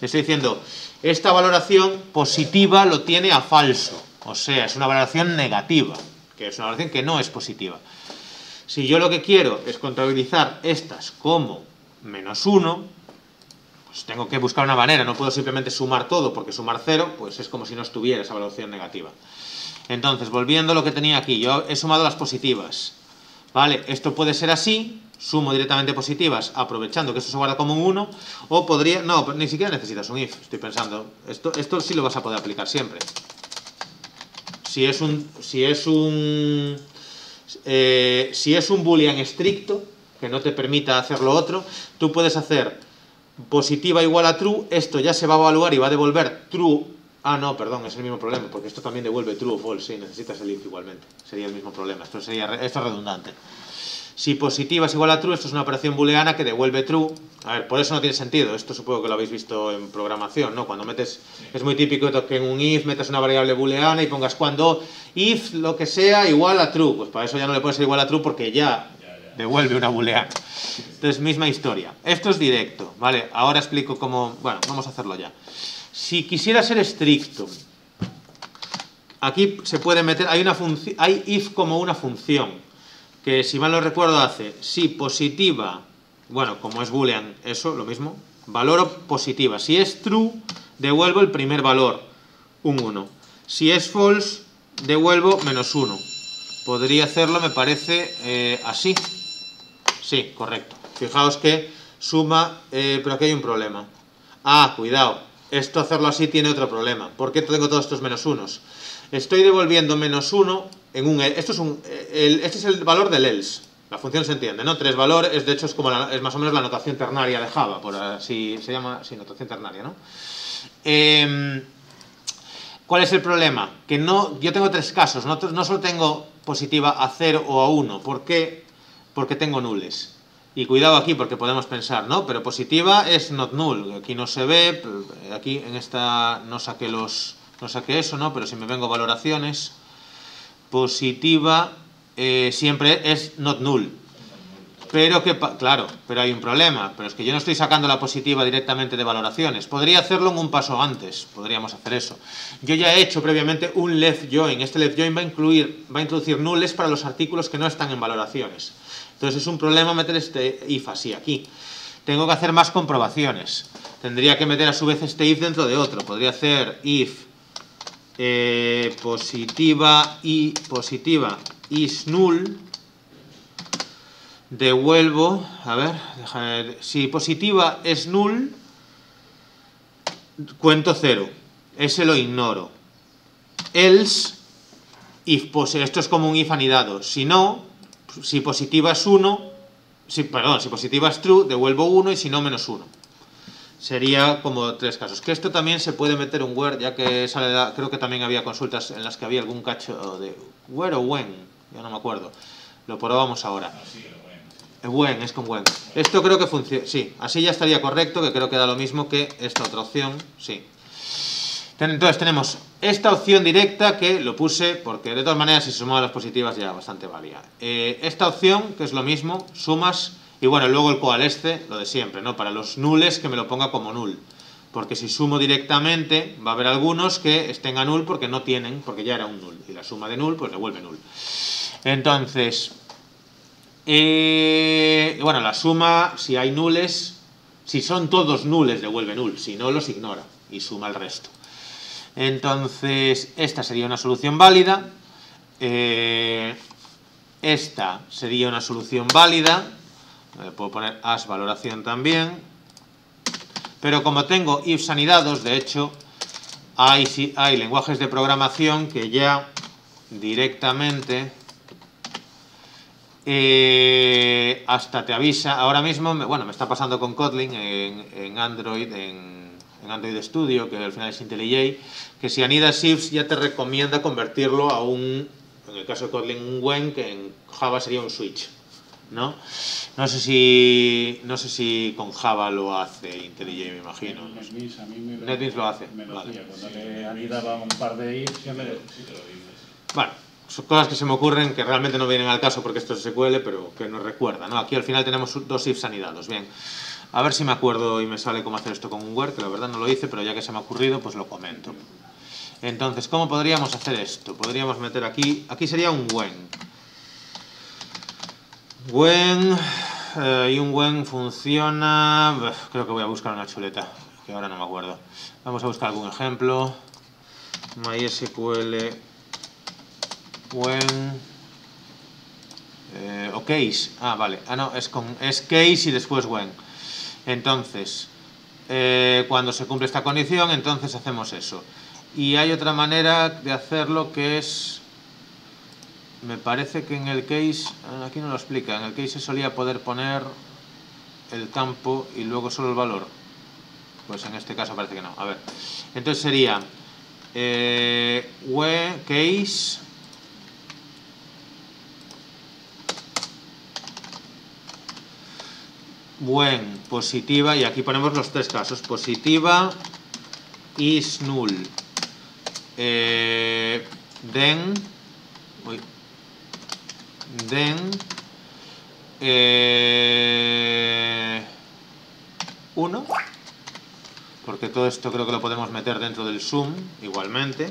Le estoy diciendo, esta valoración positiva lo tiene a falso, o sea, es una valoración negativa, que es una valoración que no es positiva. Si yo lo que quiero es contabilizar estas como menos 1, pues tengo que buscar una manera, no puedo simplemente sumar todo, porque sumar 0, pues es como si no estuviera esa valoración negativa. Entonces, volviendo a lo que tenía aquí, yo he sumado las positivas. ¿Vale? Esto puede ser así, sumo directamente positivas, aprovechando que esto se guarda como un 1, o podría... No, ni siquiera necesitas un if, estoy pensando. Esto, esto sí lo vas a poder aplicar siempre. Si es un... Si es un eh, si es un boolean estricto, que no te permita hacer lo otro, tú puedes hacer positiva igual a true, esto ya se va a evaluar y va a devolver true Ah, no, perdón, es el mismo problema, porque esto también devuelve true o false, sí, necesitas el if igualmente. Sería el mismo problema, esto, sería, esto es redundante. Si positiva es igual a true, esto es una operación booleana que devuelve true. A ver, por eso no tiene sentido, esto supongo que lo habéis visto en programación, ¿no? Cuando metes, es muy típico que en un if metas una variable booleana y pongas cuando if lo que sea igual a true, pues para eso ya no le puede ser igual a true porque ya devuelve una booleana. Entonces, misma historia. Esto es directo, ¿vale? Ahora explico cómo... Bueno, vamos a hacerlo ya. Si quisiera ser estricto, aquí se puede meter... Hay, una funci- hay if como una función, que si mal no recuerdo hace si positiva, bueno, como es boolean, eso, lo mismo, valoro positiva. Si es true, devuelvo el primer valor, un 1. Si es false, devuelvo menos 1. Podría hacerlo, me parece, eh, así. Sí, correcto. Fijaos que suma, eh, pero aquí hay un problema. Ah, cuidado. Esto hacerlo así tiene otro problema. ¿Por qué tengo todos estos menos unos? Estoy devolviendo menos uno en un... Esto es un, el- este es el valor del else. La función se entiende, ¿no? Tres valores, de hecho es como la- es más o menos la notación ternaria de Java, por así se llama, sí, notación ternaria, ¿no? Em, ¿Cuál es el problema? Que no, yo tengo tres casos, no, no solo tengo positiva a 0 o a 1. ¿Por qué? Porque tengo nules. Y cuidado aquí, porque podemos pensar, ¿no? Pero positiva es not null. Aquí no se ve, aquí en esta no saqué los, no saqué eso, ¿no? Pero si me vengo valoraciones, positiva eh, siempre es not null. Pero que, claro, pero hay un problema, pero es que yo no estoy sacando la positiva directamente de valoraciones. Podría hacerlo en un paso antes, podríamos hacer eso. Yo ya he hecho previamente un left join. Este left join va a incluir, va a introducir nulles para los artículos que no están en valoraciones. Entonces es un problema meter este if así aquí. Tengo que hacer más comprobaciones. Tendría que meter a su vez este if dentro de otro. Podría hacer if eh, positiva y positiva. Is null. Devuelvo, a ver, ver, si positiva es null, cuento cero, ese lo ignoro. Else, if, esto es como un if anidado, si no, si positiva es 1, si, perdón, si positiva es true, devuelvo 1 y si no, menos 1. Sería como tres casos. Que esto también se puede meter un where, ya que sale la- creo que también había consultas en las que había algún cacho de where o when, ya no me acuerdo. Lo probamos ahora. Lo bueno. Eh, Buen, es con buen. Esto creo que funciona. Sí, así ya estaría correcto, que creo que da lo mismo que esta otra opción. Sí. Entonces tenemos esta opción directa que lo puse porque de todas maneras si se sumaban las positivas ya bastante valía. Eh, esta opción, que es lo mismo, sumas y bueno, luego el coalesce, lo de siempre, ¿no? Para los nules que me lo ponga como null. Porque si sumo directamente, va a haber algunos que estén a null porque no tienen, porque ya era un null. Y la suma de null, pues devuelve null. Entonces, eh, bueno, la suma, si hay nules, si son todos nules, devuelve null. Si no, los ignora y suma el resto. Entonces, esta sería una solución válida. Eh, esta sería una solución válida. Eh, puedo poner as valoración también. Pero como tengo ifs anidados, de hecho, hay, sí- hay lenguajes de programación que ya directamente eh, hasta te avisa. Ahora mismo, bueno, me está pasando con Kotlin en, en Android, en, en Android Studio, que al final es IntelliJ, que si anidas ifs ya te recomienda convertirlo a un, en el caso de Kotlin, un when, que en Java sería un switch. ¿No? No sé si no sé si con Java lo hace IntelliJ, me imagino. NetBeans, a mí me, NetBeans lo hace, Me lo vale. hacía. Cuando le anidaba un par de ifs, siempre... Sí te lo dices. Bueno, son cosas que se me ocurren que realmente no vienen al caso porque esto es SQL, pero que nos recuerda, ¿no? Aquí al final tenemos dos ifs anidados, bien. A ver si me acuerdo y me sale cómo hacer esto con un where, que la verdad no lo hice, pero ya que se me ha ocurrido, pues lo comento. Entonces, ¿cómo podríamos hacer esto? Podríamos meter aquí, aquí sería un when. When, eh, y un when funciona, creo que voy a buscar una chuleta, que ahora no me acuerdo. Vamos a buscar algún ejemplo. MySQL. When eh, o case. Ah vale. Ah no es con es case y después when entonces eh, cuando se cumple esta condición entonces hacemos eso. Y hay otra manera de hacerlo que es me parece que en el case ah, aquí no lo explica en el case se solía poder poner el campo y luego solo el valor. Pues en este caso parece que no. A ver entonces sería eh, case buen, positiva, y aquí ponemos los tres casos, positiva, is null, eh, then, then, eh, 1, porque todo esto creo que lo podemos meter dentro del sum igualmente,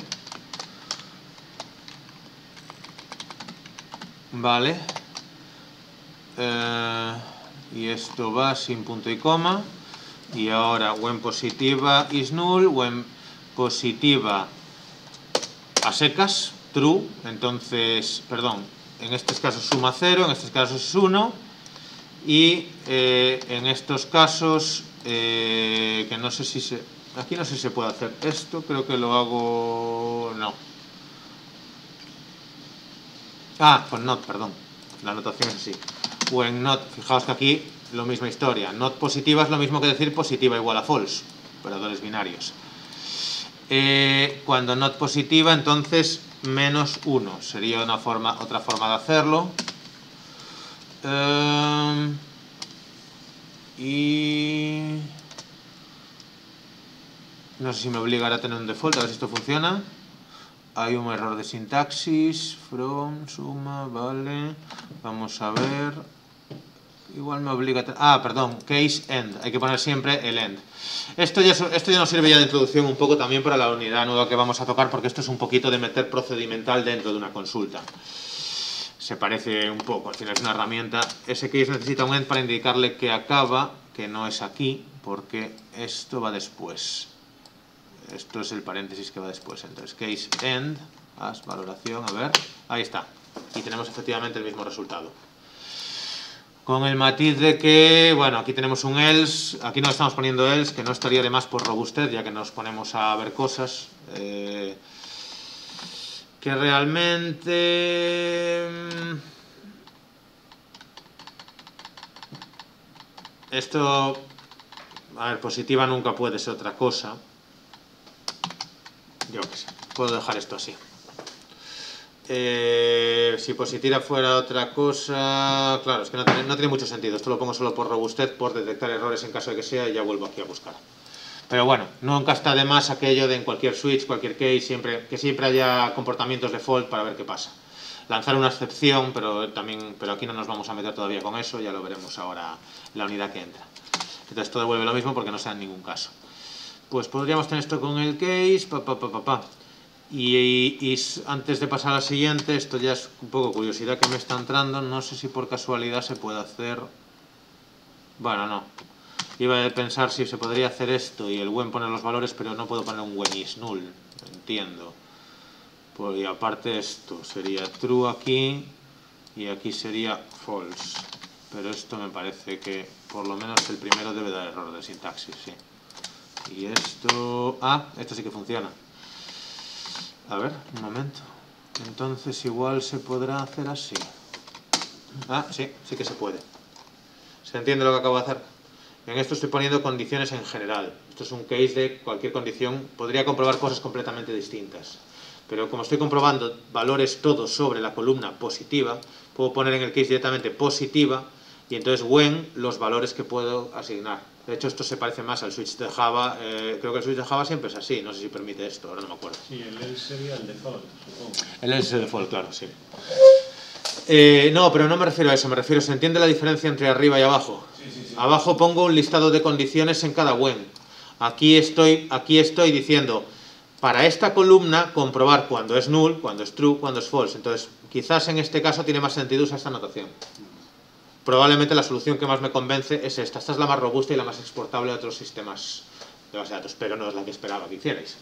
vale, eh, y esto va sin punto y coma. Y ahora when positiva is null when positiva a secas true entonces perdón en estos casos suma 0 en estos casos es 1 y eh, en estos casos eh, que no sé si se aquí no sé si se puede hacer esto creo que lo hago no ah con not perdón la anotación es así when not, fijaos que aquí lo misma historia, not positiva es lo mismo que decir positiva igual a false, operadores binarios. Eh, cuando not positiva, entonces menos 1, sería una forma, otra forma de hacerlo. Eh, y... No sé si me obligará a tener un default, a ver si esto funciona. Hay un error de sintaxis, from, suma, vale. Vamos a ver. Igual me obliga a... Ah, perdón, case end. Hay que poner siempre el end. Esto ya, esto ya nos sirve ya de introducción un poco también para la unidad nueva que vamos a tocar, porque esto es un poquito de meter procedimental dentro de una consulta. Se parece un poco, al final es una herramienta. Ese case necesita un end para indicarle que acaba, que no es aquí, porque esto va después. Esto es el paréntesis que va después. Entonces, case end, haz valoración, a ver, ahí está. Y tenemos efectivamente el mismo resultado. Con el matiz de que, bueno, aquí tenemos un else, aquí no estamos poniendo else, que no estaría de más por robustez, ya que nos ponemos a ver cosas. Eh, que realmente... Mm, esto, a ver, positiva nunca puede ser otra cosa. Yo qué sé, puedo dejar esto así. Eh, si positiva fuera otra cosa, claro, es que no tiene, mucho sentido. Esto lo pongo solo por robustez, por detectar errores en caso de que sea y ya vuelvo aquí a buscar. Pero bueno, nunca está de más aquello de en cualquier switch, cualquier case, siempre, que siempre haya comportamientos default para ver qué pasa. Lanzar una excepción, pero, también, pero aquí no nos vamos a meter todavía con eso, ya lo veremos ahora la unidad que entra. Entonces todo devuelve lo mismo porque no sea en ningún caso. Pues podríamos tener esto con el case, pa, pa, pa, pa, y, antes de pasar a la siguiente, esto ya es un poco curiosidad que me está entrando, no sé si por casualidad se puede hacer... Bueno, no. Iba a pensar si se podría hacer esto y el when poner los valores, pero no puedo poner un when is null, entiendo. Pues, y aparte esto, sería true aquí y aquí sería false. Pero esto me parece que por lo menos el primero debe dar error de sintaxis, sí. Y esto... Ah, esto sí que funciona. A ver, un momento. Entonces igual se podrá hacer así. Ah, sí, sí que se puede. ¿Se entiende lo que acabo de hacer? En esto estoy poniendo condiciones en general. Esto es un case de cualquier condición. Podría comprobar cosas completamente distintas. Pero como estoy comprobando valores todos sobre la columna positiva, puedo poner en el case directamente positiva y entonces when los valores que puedo asignar. De hecho, esto se parece más al switch de Java. Eh, creo que el switch de Java siempre es así. No sé si permite esto, ahora no me acuerdo. Sí, el else sería el default, supongo. El else default, claro, sí. Eh, no, pero no me refiero a eso. Me refiero, ¿se entiende la diferencia entre arriba y abajo? Sí, sí, sí. Abajo pongo un listado de condiciones en cada when. Aquí estoy, aquí estoy diciendo, para esta columna, comprobar cuando es null, cuando es true, cuando es false. Entonces, quizás en este caso tiene más sentido usar esta notación probablemente la solución que más me convence es esta. Esta es la más robusta y la más exportable a otros sistemas de base de datos, pero no es la que esperaba que hicierais.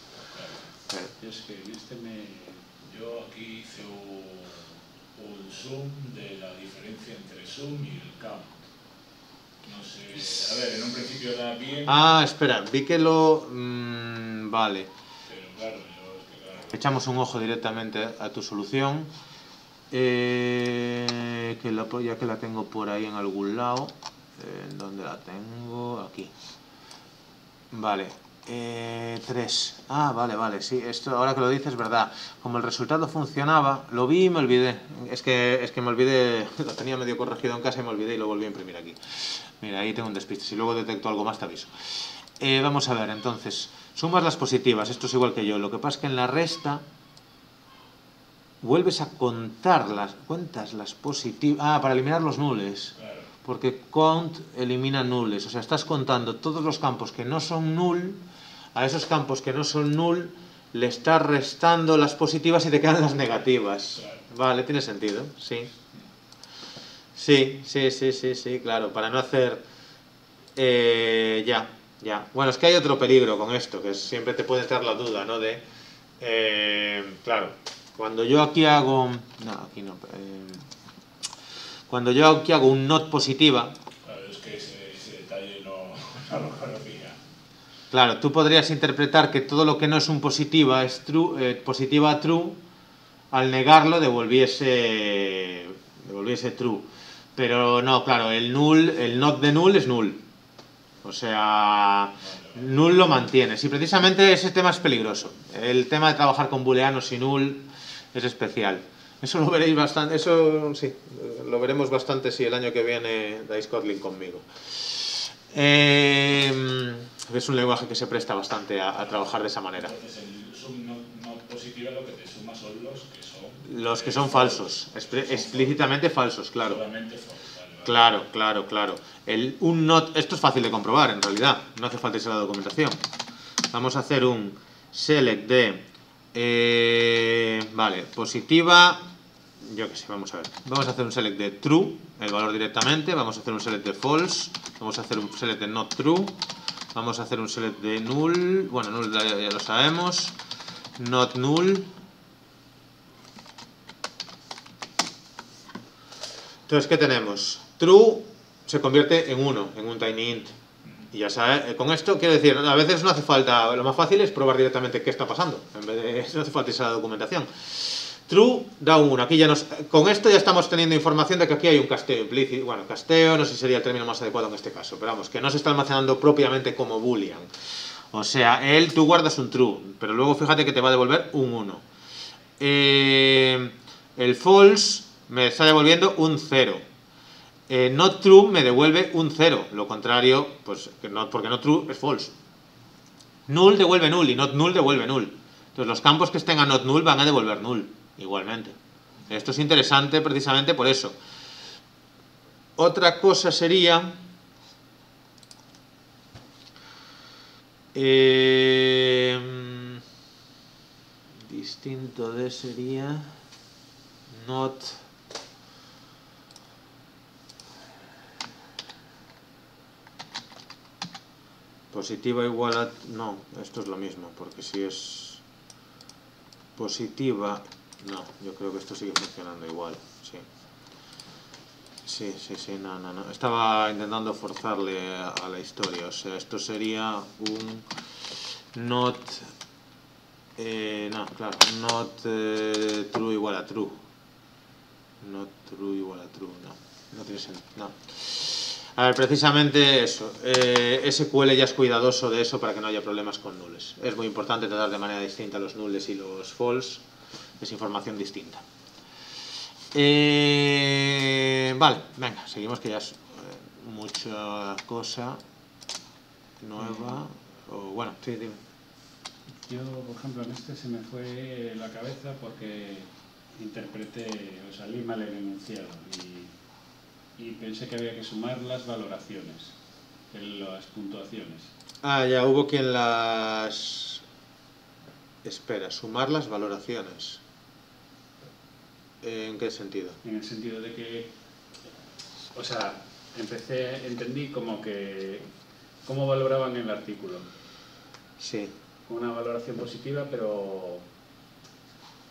Es que este me... Yo aquí hice un, zoom de la diferencia entre zoom y el count. No sé, a ver, en un principio era bien... Ah, espera, vi que lo... Mmm, vale. Pero claro, yo es que claro... Echamos un ojo directamente a tu solución. Eh, que la, ya que la tengo por ahí en algún lado. Eh, ¿Dónde la tengo? Aquí. Vale. Eh, 3. Ah, vale, vale, sí, esto ahora que lo dices es verdad. Como el resultado funcionaba, lo vi y me olvidé. Es que, es que me olvidé, lo tenía medio corregido en casa y me olvidé y lo volví a imprimir aquí. Mira, ahí tengo un despiste. Si luego detecto algo más te aviso. Eh, vamos a ver, entonces, sumas las positivas, esto es igual que yo. Lo que pasa es que en la resta vuelves a contar las cuentas las positivas. Ah, para eliminar los nules. Porque count elimina nules. O sea, estás contando todos los campos que no son null. A esos campos que no son null le estás restando las positivas y te quedan las negativas. Vale, tiene sentido, sí. Sí, sí, sí, sí, sí, claro. Para no hacer... Eh, ya, ya. Bueno, es que hay otro peligro con esto, que siempre te puede entrar la duda, ¿no? De... Eh, claro, cuando yo aquí hago... No, aquí no. Eh, cuando yo aquí hago un not positiva... Claro, es que ese, ese detalle no, no, lo conocía. Claro, tú podrías interpretar que todo lo que no es un positiva es true, eh, positiva true, al negarlo devolviese, devolviese true. Pero no, claro, el null, el not de null es null. O sea, null lo mantiene. Y precisamente ese tema es peligroso. El tema de trabajar con booleanos y null es especial. Eso lo veréis bastante, eso sí, lo veremos bastante si el año que viene dais Kotlin conmigo. Eh, es un lenguaje que se presta bastante a, a trabajar de esa manera. Entonces, el sum no, no positiva lo que te suma son los que son. Los que son falsos, explícitamente falsos, claro. Claro, claro, claro. El, un not, esto es fácil de comprobar en realidad, no hace falta irse a la documentación. Vamos a hacer un select de, eh, vale, positiva, yo qué sé, vamos a ver. Vamos a hacer un select de true, el valor directamente, vamos a hacer un select de false, vamos a hacer un select de not true, vamos a hacer un select de null, bueno, null ya, ya lo sabemos, not null, Entonces, ¿qué tenemos? True se convierte en 1, en un tiny int. Y ya sabes, eh, con esto quiero decir, a veces no hace falta, lo más fácil es probar directamente qué está pasando, en vez de, no hace falta esa documentación. True da un 1, aquí ya nos, con esto ya estamos teniendo información de que aquí hay un casteo implícito, bueno, casteo no sé si sería el término más adecuado en este caso, pero vamos, que no se está almacenando propiamente como boolean. O sea, él, tú guardas un true, pero luego fíjate que te va a devolver un 1. Eh, el false me está devolviendo un 0. Eh, not true me devuelve un 0. Lo contrario, pues que no, porque not true es false. Null devuelve null y not null devuelve null. Entonces los campos que estén a not null van a devolver null, igualmente. Esto es interesante precisamente por eso. Otra cosa sería... eh, distinto de sería... Not... Positiva igual a... No, esto es lo mismo, porque si es positiva... No, yo creo que esto sigue funcionando igual, sí. Sí, sí, sí, no, no, no. Estaba intentando forzarle a, la historia, o sea, esto sería un not... eh, no, claro, not eh, true igual a true. Not true igual a true, no, no tiene sentido, no. A ver, precisamente eso. Eh, SQL ya es cuidadoso de eso para que no haya problemas con nulles. Es muy importante tratar de manera distinta los nulles y los false. Es información distinta. Eh, vale, venga, seguimos que ya es eh, mucha cosa nueva. Bueno, sí, dime. Yo, por ejemplo, en este se me fue la cabeza porque interpreté, o salí mal el enunciado y pensé que había que sumar las valoraciones, en las puntuaciones. Ah, ya hubo quien las... Espera, sumar las valoraciones. ¿En qué sentido? En el sentido de que, o sea, empecé, entendí como que, cómo valoraban el artículo. Sí. Una valoración positiva, pero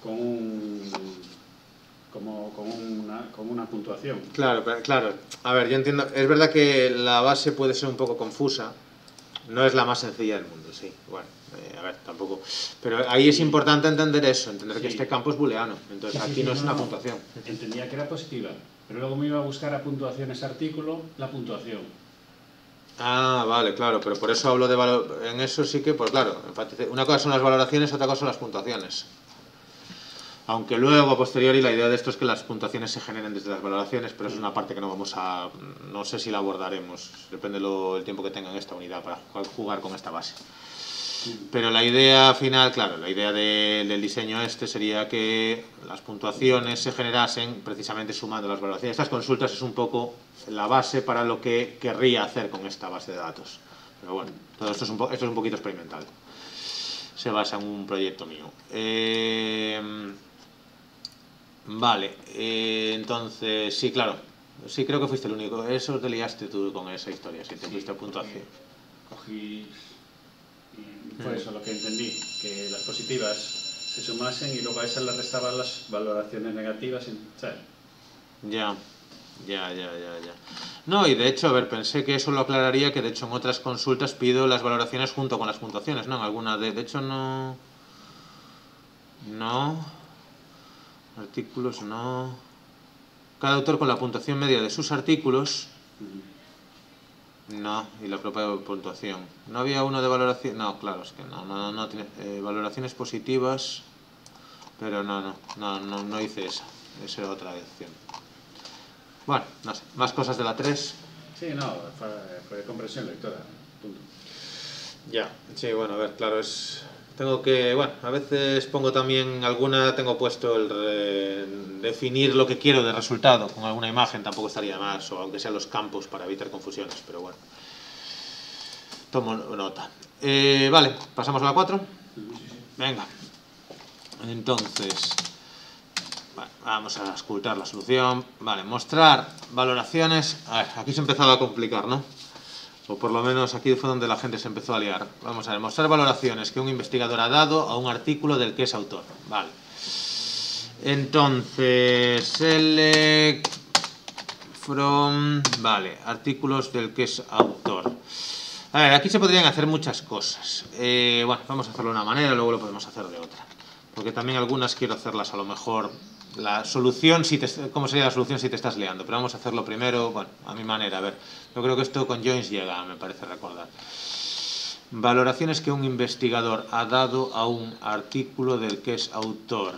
con un, como, con una, con una puntuación. Claro, pero- claro. A ver, yo entiendo. Es verdad que la base puede ser un poco confusa. No es la más sencilla del mundo, sí. Bueno, eh, a ver, tampoco. Pero ahí es importante entender eso, entender que este campo es booleano. Entonces Sí, aquí sí, no es una no. puntuación. Entendía que era positiva, pero luego me iba a buscar a puntuaciones artículo la puntuación. Ah, vale, claro, pero por eso hablo de valor. En eso sí que, pues claro. Una cosa son las valoraciones, otra cosa son las puntuaciones. Aunque luego, a posteriori, la idea de esto es que las puntuaciones se generen desde las valoraciones, pero es una parte que no vamos a. No sé si la abordaremos, depende del tiempo que tenga en esta unidad para ju- jugar con esta base. Pero la idea final, claro, la idea de- del diseño este sería que las puntuaciones se generasen precisamente sumando las valoraciones. Estas consultas es un poco la base para lo que querría hacer con esta base de datos. Pero bueno, todo esto es un, esto es un poquito experimental. Se basa en un proyecto mío. Eh, vale, eh, entonces, sí, claro. Sí, creo que fuiste el único. Eso te liaste tú con esa historia, si te Sí, fuiste a puntuación. Cogí. Fue Mm. eso lo que entendí, que las positivas se sumasen y luego a esas le restaban las valoraciones negativas. ¿sabes? Ya, ya, ya, ya, ya. No, y de hecho, a ver, pensé que eso lo aclararía, que de hecho en otras consultas pido las valoraciones junto con las puntuaciones, ¿no? En alguna de... De hecho, no... No... Artículos, no... cada autor con la puntuación media de sus artículos. No, y la propia puntuación. ¿No había uno de valoración? No, claro, es que no, no, no, tiene eh, valoraciones positivas, pero no, no, no, no, no hice esa. Esa era otra opción. Bueno, no sé, más cosas de la 3. Sí, no, fue, fue comprensión lectora, punto. Ya, sí, bueno, a ver, claro, es... Tengo que, bueno, a veces pongo también alguna, tengo puesto el definir lo que quiero de resultado con alguna imagen, tampoco estaría más, o aunque sean los campos para evitar confusiones, pero bueno. Tomo nota. Eh, vale, pasamos a la 4. Venga. Entonces, vamos a escultar la solución. Vale, mostrar valoraciones. A ver, aquí se empezaba a complicar, ¿no? O por lo menos aquí fue donde la gente se empezó a liar. Vamos a ver, mostrar valoraciones que un investigador ha dado a un artículo del que es autor. Vale. Entonces, select from, vale, artículos del que es autor. A ver, aquí se podrían hacer muchas cosas. Eh, bueno, vamos a hacerlo de una manera, luego lo podemos hacer de otra. Porque también algunas quiero hacerlas a lo mejor. La solución, si te, ¿cómo sería la solución si te estás liando? Pero vamos a hacerlo primero, bueno, a mi manera. A ver, yo creo que esto con joins llega, me parece recordar. Valoraciones que un investigador ha dado a un artículo del que es autor.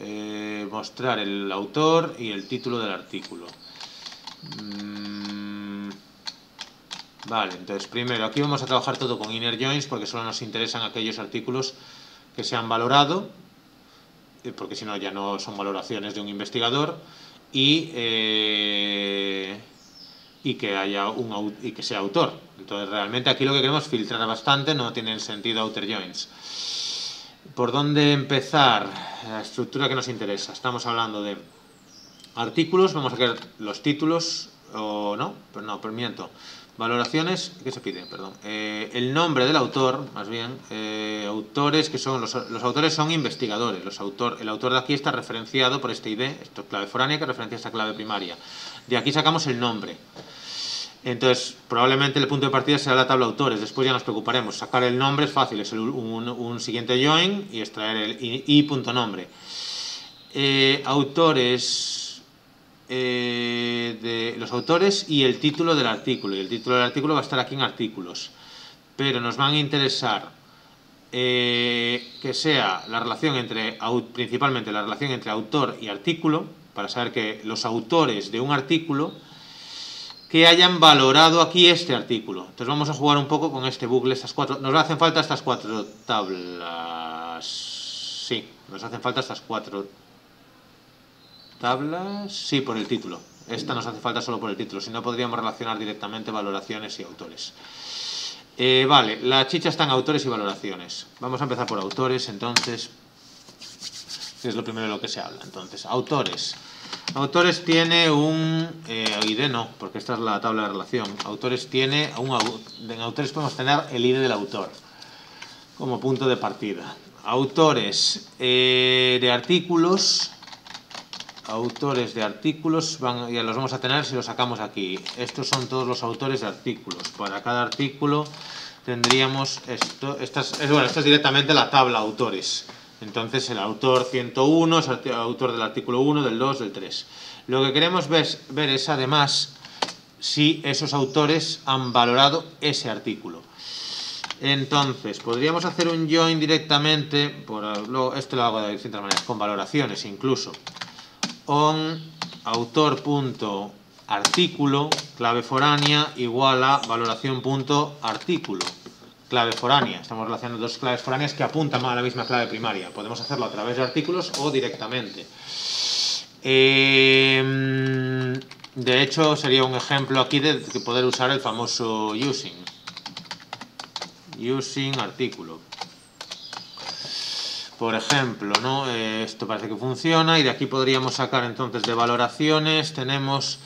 Eh, mostrar el autor y el título del artículo. Mm, Vale, entonces primero aquí vamos a trabajar todo con inner joins porque solo nos interesan aquellos artículos que se han valorado, eh, porque si no ya no son valoraciones de un investigador, y, eh, y que haya un y que sea autor. Entonces realmente aquí lo que queremos es filtrar bastante, no tienen sentido outer joins. ¿Por dónde empezar? La estructura que nos interesa. Estamos hablando de artículos, vamos a querer los títulos, o no, pero no, pero miento. Valoraciones, ¿qué se pide? Perdón. Eh, el nombre del autor, más bien, eh, autores que son, los, los autores son investigadores. Los autor, el autor de aquí está referenciado por este ID, esto es clave foránea que referencia esta clave primaria. De aquí sacamos el nombre. Entonces, probablemente el punto de partida será la tabla autores. Después ya nos preocuparemos. Sacar el nombre es fácil, es el- un, siguiente join y extraer el i, i punto nombre. Eh, autores eh, de los autores y el título del artículo. Y el título del artículo va a estar aquí en artículos. Pero nos van a interesar eh, que sea la relación entre, principalmente la relación entre autor y artículo, para saber que los autores de un artículo que hayan valorado aquí este artículo. Entonces vamos a jugar un poco con este bucle, estas cuatro. Nos hacen falta estas cuatro tablas. Sí, nos hacen falta estas cuatro tablas. Sí, por el título. Esta nos hace falta solo por el título, si no podríamos relacionar directamente valoraciones y autores. Eh, vale, la chicha está en autores y valoraciones. Vamos a empezar por autores, entonces, es lo primero de lo que se habla. Entonces, autores. Autores tiene un eh, ID no, porque esta es la tabla de relación. Autores tiene un en autores podemos tener el ID del autor como punto de partida. Autores eh, de artículos autores de artículos van, ya los vamos a tener si los sacamos aquí. Estos son todos los autores de artículos. Para cada artículo tendríamos esto. Esta es, es- bueno, esta es directamente la tabla autores. Entonces el autor 101 es autor del artículo 1, del 2, del 3. Lo que queremos ver, es además si esos autores han valorado ese artículo. Entonces, podríamos hacer un join directamente, por, esto lo hago de distintas maneras, con valoraciones incluso on autor.artículo clave foránea igual a valoración punto artículo clave foránea. Estamos relacionando dos claves foráneas que apuntan a la misma clave primaria. Podemos hacerlo a través de artículos o directamente. Eh, de hecho, sería un ejemplo aquí de de poder usar el famoso using. Using artículo. Por ejemplo, ¿no? Eh, esto parece que funciona y de aquí podríamos sacar entonces de valoraciones, tenemos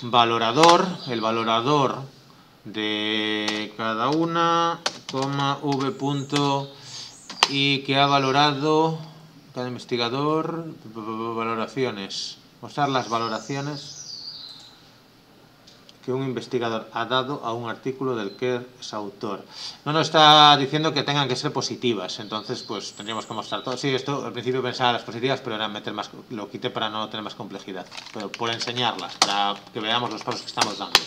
valorador, el valorador de cada una, v punto, y que ha valorado cada investigador, valoraciones, mostrar las valoraciones que un investigador ha dado a un artículo del que es autor. No nos está diciendo que tengan que ser positivas, entonces pues tendríamos que mostrar todo. Sí, esto al principio pensaba las positivas, pero era meter más, lo quité para no tener más complejidad, pero por enseñarlas, para que veamos los pasos que estamos dando.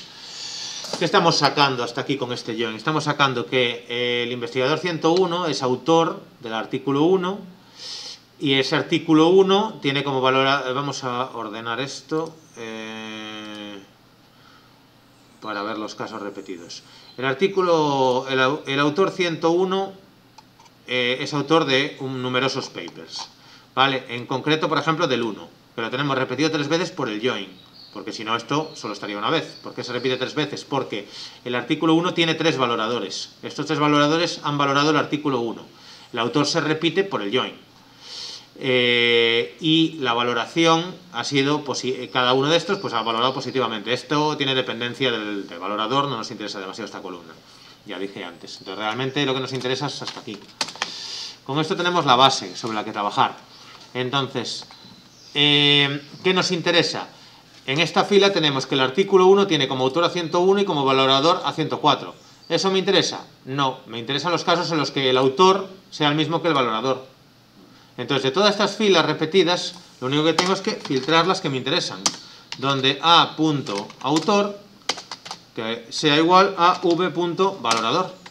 ¿Qué estamos sacando hasta aquí con este join? Estamos sacando que eh, el investigador 101 es autor del artículo 1 y ese artículo 1 tiene como valor, vamos a ordenar esto eh, para ver los casos repetidos. El artículo, el, el autor 101 eh, es autor de un, numerosos papers, ¿vale? En concreto, por ejemplo, del 1, que lo tenemos repetido tres veces por el join porque si no esto solo estaría una vez. ¿Por qué se repite tres veces? Porque el artículo 1 tiene tres valoradores. Estos tres valoradores han valorado el artículo 1. El autor se repite por el join. Eh, y la valoración ha sido, cada uno de estos pues ha valorado positivamente. Esto tiene dependencia del, valorador, no nos interesa demasiado esta columna. Ya dije antes. Entonces realmente lo que nos interesa es hasta aquí. Con esto tenemos la base sobre la que trabajar. Entonces, eh, ¿qué nos interesa? En esta fila tenemos que el artículo 1 tiene como autor a 101 y como valorador a 104. ¿Eso me interesa? No, me interesan los casos en los que el autor sea el mismo que el valorador. Entonces, de todas estas filas repetidas, lo único que tengo es que filtrar las que me interesan. Donde a.autor que sea igual a v.valorador.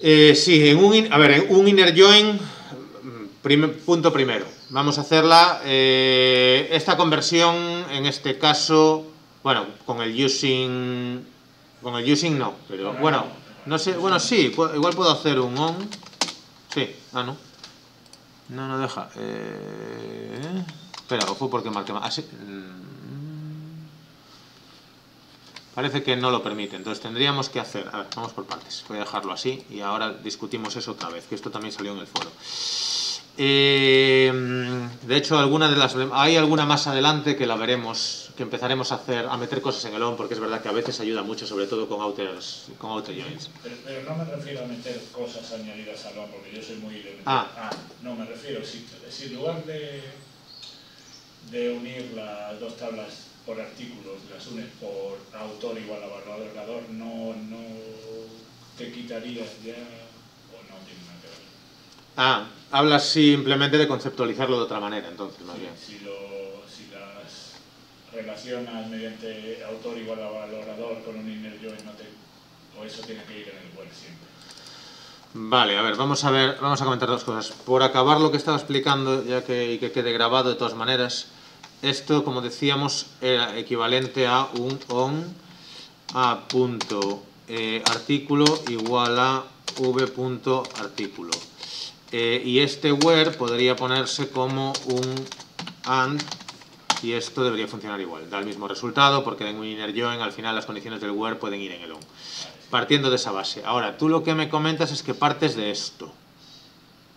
Eh, sí, en un, a ver, en un inner join, prim- punto primero. Vamos a hacerla, eh, esta conversión, en este caso, bueno, con el using, con el using no, pero No, bueno, no, sé, bueno, sí, igual puedo hacer un on, sí, ah, no, no, no deja, eh, espera, ojo porque marqué mal, así, Parece que no lo permite, entonces tendríamos que hacer... A ver, vamos por partes. Voy a dejarlo así y ahora discutimos eso otra vez, que esto también salió en el foro. Eh, de hecho, alguna de las hay alguna más adelante que la veremos, que empezaremos a hacer, a meter cosas en el on, porque es verdad que a veces ayuda mucho, sobre todo con outers, con outer joins. Pero, pero no me refiero a meter cosas añadidas al ON, porque yo soy muy de meter- Ah. no, me refiero, si, si en lugar de, de unir las dos tablas por artículos, las unes por autor igual a valorador, no, no te quitarías ya, o no tiene nada que ver. Ah, hablas simplemente de conceptualizarlo de otra manera, entonces, más bien. Si, lo, si las relacionas mediante autor igual a valorador con un inner join, no te, o eso tiene que ir en el web siempre. Vale, a ver, vamos a ver, vamos a comentar dos cosas. Por acabar lo que estaba explicando, ya que, y que quede grabado de todas maneras, esto, como decíamos, era equivalente a un on a punto eh, artículo igual a v punto artículo. Eh, y este where podría ponerse como un and y esto debería funcionar igual. Da el mismo resultado porque en un inner join al final las condiciones del where pueden ir en el on. Partiendo de esa base. Ahora, tú lo que me comentas es que partes de esto.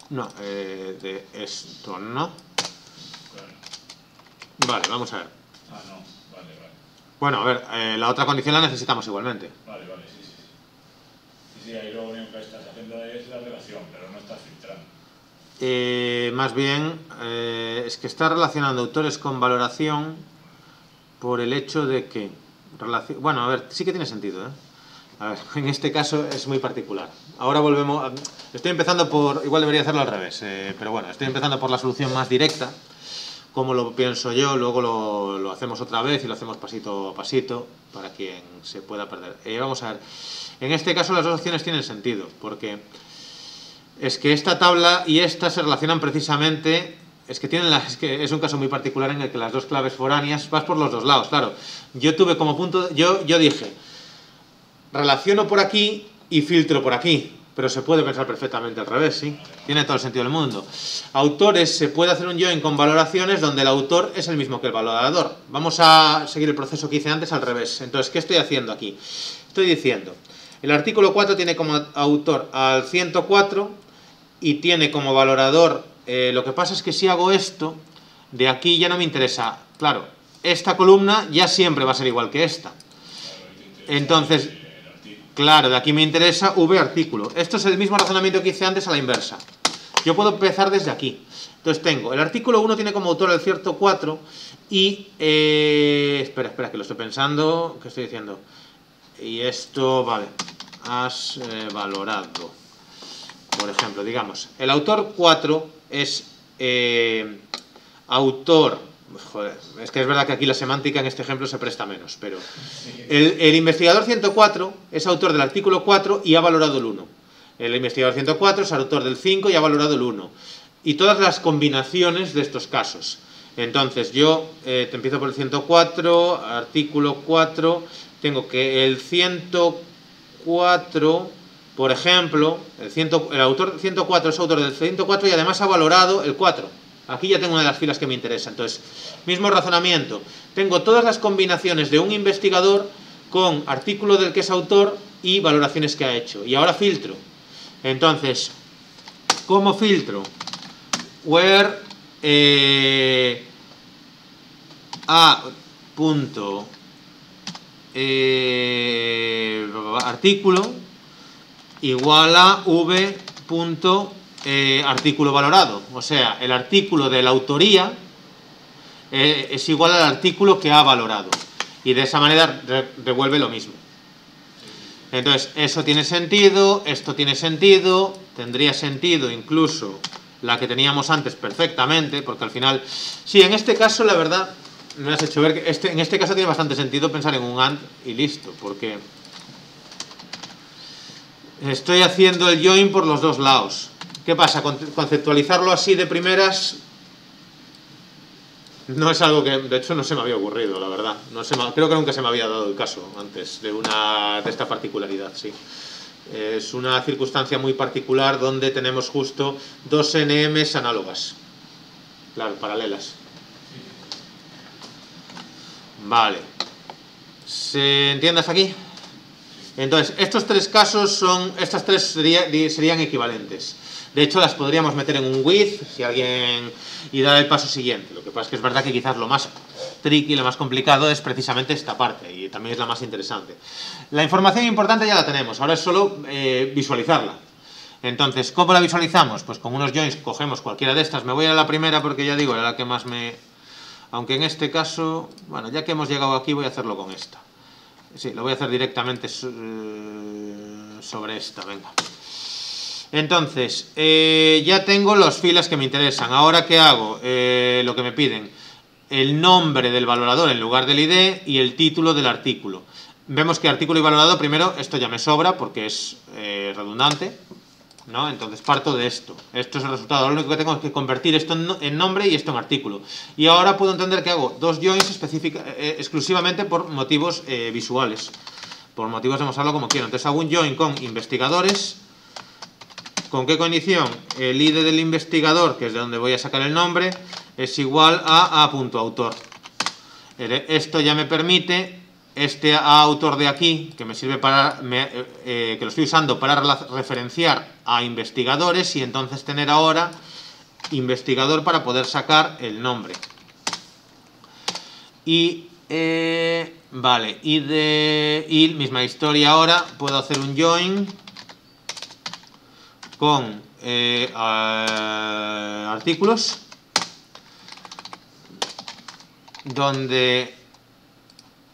No, eh, de esto, ¿no? Vale, vamos a ver. Ah, no, vale, vale. Bueno, a ver, eh, la otra condición la necesitamos igualmente. Vale, vale, sí, ahí lo que estás haciendo es la relación, pero no estás filtrando. Eh, más bien, eh, es que está relacionando autores con valoración por el hecho de que... Bueno, a ver, sí que tiene sentido, ¿eh? A en este caso es muy particular. Ahora volvemos... a- Estoy empezando por... Igual debería hacerlo al revés, eh, pero bueno, estoy empezando por la solución más directa, como lo pienso yo, luego lo, lo hacemos otra vez y lo hacemos pasito a pasito para quien se pueda perder. Vamos a ver, en este caso las dos opciones tienen sentido, porque es que esta tabla y esta se relacionan precisamente es que tienen la- es que es un caso muy particular en el que las dos claves foráneas vas por los dos lados. Claro yo tuve como punto yo yo dije relaciono por aquí y filtro por aquí pero se puede pensar perfectamente al revés sí tiene todo el sentido del mundo. Autores se puede hacer un join con valoraciones donde el autor es el mismo que el valorador. Vamos a seguir el proceso que hice antes al revés. Entonces qué estoy haciendo aquí estoy diciendo el artículo 4 tiene como autor al 104 y tiene como valorador, eh, lo que pasa es que si hago esto, de aquí ya no me interesa, claro, esta columna ya siempre va a ser igual que esta. Entonces, claro, de aquí me interesa V artículo. Esto es el mismo razonamiento que hice antes a la inversa. Yo puedo empezar desde aquí. Entonces tengo, el artículo 1 tiene como autor el cierto 4 y... eh, espera, espera, que lo estoy pensando, ¿qué estoy diciendo? Y esto, vale, has eh, valorado. Por ejemplo, digamos, el autor 4 es eh, autor... Es que es verdad que aquí la semántica en este ejemplo se presta menos, pero... El, el investigador 104 es autor del artículo 4 y ha valorado el 1. El investigador 104 es autor del 5 y ha valorado el 1. Y todas las combinaciones de estos casos. Entonces, yo eh, te empiezo por el 104, artículo 4, tengo que el 104, por ejemplo, el, 100 el autor 104 es autor del 104 y además ha valorado el 4. Aquí ya tengo una de las filas que me interesa. Entonces, mismo razonamiento. Tengo todas las combinaciones de un investigador con artículo del que es autor y valoraciones que ha hecho. Y ahora filtro. Entonces, ¿cómo filtro? Where eh, a punto eh, artículo igual a v punto eh, artículo valorado. O sea, el artículo de la autoría eh, es igual al artículo que ha valorado. Y de esa manera re revuelve lo mismo. Entonces, eso tiene sentido, esto tiene sentido, tendría sentido incluso la que teníamos antes perfectamente, porque al final, sí, en este caso la verdad, me has hecho ver que este, en este caso tiene bastante sentido pensar en un AND y listo, porque estoy haciendo el join por los dos lados. ¿Qué pasa? Conceptualizarlo así de primeras no es algo que, de hecho, no se me había ocurrido, la verdad. No se me, creo que nunca se me había dado el caso antes de, una, de esta particularidad, sí. Es una circunstancia muy particular donde tenemos justo dos NMs análogas. Claro, paralelas. Vale. ¿Se entiende hasta aquí? Entonces, estos tres casos son, estas tres sería, serían equivalentes. De hecho, las podríamos meter en un with si alguien y dar el paso siguiente. Lo que pasa es que es verdad que quizás lo más tricky, lo más complicado es precisamente esta parte y también es la más interesante. La información importante ya la tenemos, ahora es solo eh, visualizarla. Entonces, ¿cómo la visualizamos? Pues con unos joins cogemos cualquiera de estas. Me voy a la primera porque ya digo, era la que más me... Aunque en este caso, bueno, ya que hemos llegado aquí voy a hacerlo con esta. Sí, lo voy a hacer directamente eh, sobre esta, venga. Entonces, eh, ya tengo las filas que me interesan. Ahora, ¿qué hago? Eh, lo que me piden. El nombre del valorador en lugar del ID y el título del artículo. Vemos que artículo y valorador, primero, esto ya me sobra porque es eh, redundante. ¿No? Entonces parto de esto. Esto es el resultado. Lo único que tengo es que convertir esto en nombre y esto en artículo. Y ahora puedo entender que hago dos joins eh, exclusivamente por motivos eh, visuales. Por motivos de mostrarlo como quiero. Entonces hago un join con investigadores ¿Con qué condición? El ID del investigador, que es de donde voy a sacar el nombre, es igual a a.autor. Esto ya me permite, este autor de aquí, que me sirve para, eh, eh, que lo estoy usando para referenciar a investigadores y entonces tener ahora investigador para poder sacar el nombre. Y, eh, vale, y de, y misma historia ahora, puedo hacer un join con artículos donde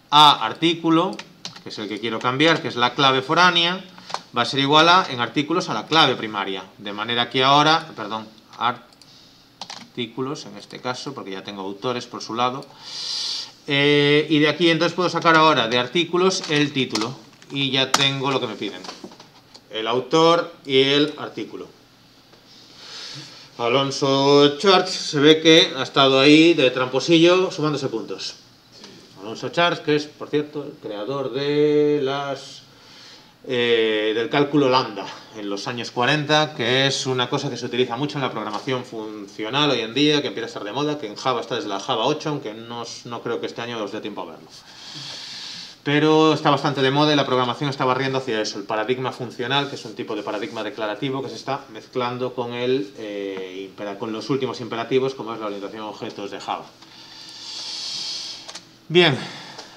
a artículo, que es el que quiero cambiar, que es la clave foránea, va a ser igual a en artículos a la clave primaria. De manera que ahora, perdón, artículos en este caso, porque ya tengo autores por su lado. Eh, y de aquí entonces puedo sacar ahora de artículos el título. Y ya tengo lo que me piden el autor y el artículo. Alonso Charts se ve que ha estado ahí de tramposillo sumándose puntos. Alonso Charts, que es, por cierto, el creador de las eh, del cálculo lambda en los años 40, que es una cosa que se utiliza mucho en la programación funcional hoy en día, que empieza a estar de moda, que en Java está desde la Java 8, aunque no, no creo que este año os dé tiempo a verlo pero está bastante de moda y la programación está barriendo hacia eso, el paradigma funcional, que es un tipo de paradigma declarativo que se está mezclando con, el, eh, con los últimos imperativos, como es la orientación a objetos de Java. Bien,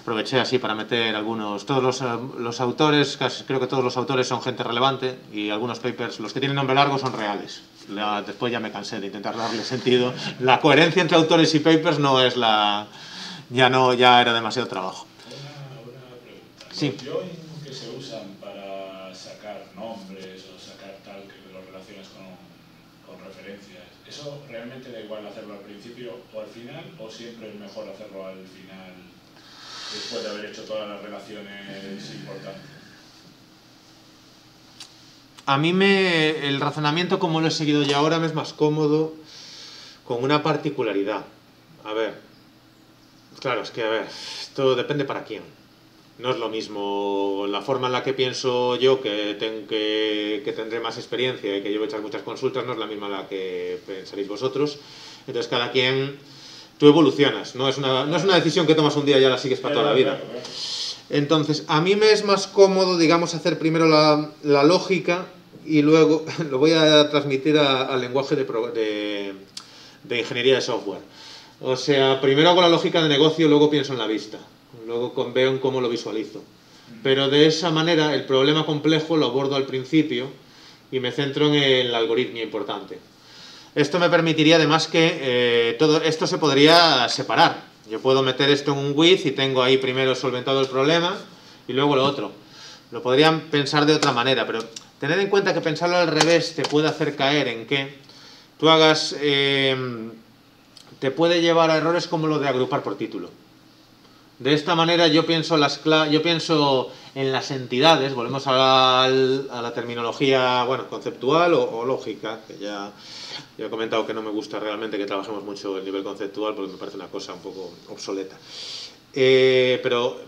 aproveché así para meter algunos, todos los, eh, los autores, casi, creo que todos los autores son gente relevante y algunos papers, los que tienen nombre largo son reales. La- después ya me cansé de intentar darle sentido. La coherencia entre autores y papers no es la... Ya no, ya era demasiado trabajo. Una, una pregunta. Sí. Los que se usan para sacar nombres o sacar tal que los relaciones con, con referencias, ¿eso realmente da igual hacerlo al principio o al final? ¿O siempre es mejor hacerlo al final después de haber hecho todas las relaciones importantes? A mí me, el razonamiento como lo he seguido ya ahora me es más cómodo con una particularidad. A ver, claro, es que a ver, esto depende para quién. No es lo mismo la forma en la que pienso yo, que, que, que tendré más experiencia y que llevo hechas muchas consultas, no es la misma la que pensaréis vosotros. Entonces cada quien, tú evolucionas, no es una, no es una decisión que tomas un día y ya la sigues para toda la vida. Entonces, a mí me es más cómodo, digamos, hacer primero la, la lógica y luego lo voy a transmitir a- al lenguaje de, pro- de- de ingeniería de software. O sea, primero hago la lógica de negocio, luego pienso en la vista. Luego con- veo en cómo lo visualizo. Pero de esa manera, el problema complejo lo abordo al principio y me centro en el algoritmo importante. Esto me permitiría además que eh, todo esto se podría separar. Yo puedo meter esto en un with y tengo ahí primero solventado el problema y luego lo otro. Lo podrían pensar de otra manera, pero tened en cuenta que pensarlo al revés te puede hacer caer en que tú hagas... eh, te puede llevar a errores como lo de agrupar por título. De esta manera yo pienso, las yo pienso en las entidades, volvemos a la, a la terminología bueno, conceptual o lógica, que ya, ya he comentado que no me gusta realmente que trabajemos mucho el nivel conceptual porque me parece una cosa un poco obsoleta. Eh, pero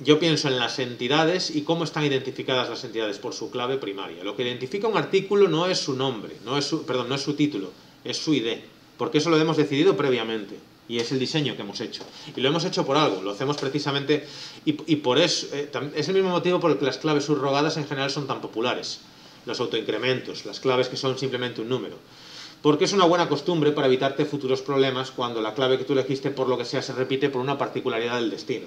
yo pienso en las entidades y cómo están identificadas las entidades por su clave primaria. Lo que identifica un artículo no es su nombre, no es su, perdón, no es su título, es su ID, porque eso lo hemos decidido previamente y es el diseño que hemos hecho. Y lo hemos hecho por algo, lo hacemos precisamente y, por eso eh, es el mismo motivo por el que las claves subrogadas en general son tan populares. Los autoincrementos, las claves que son simplemente un número. Porque es una buena costumbre para evitarte futuros problemas cuando la clave que tú elegiste por lo que sea se repite por una particularidad del destino.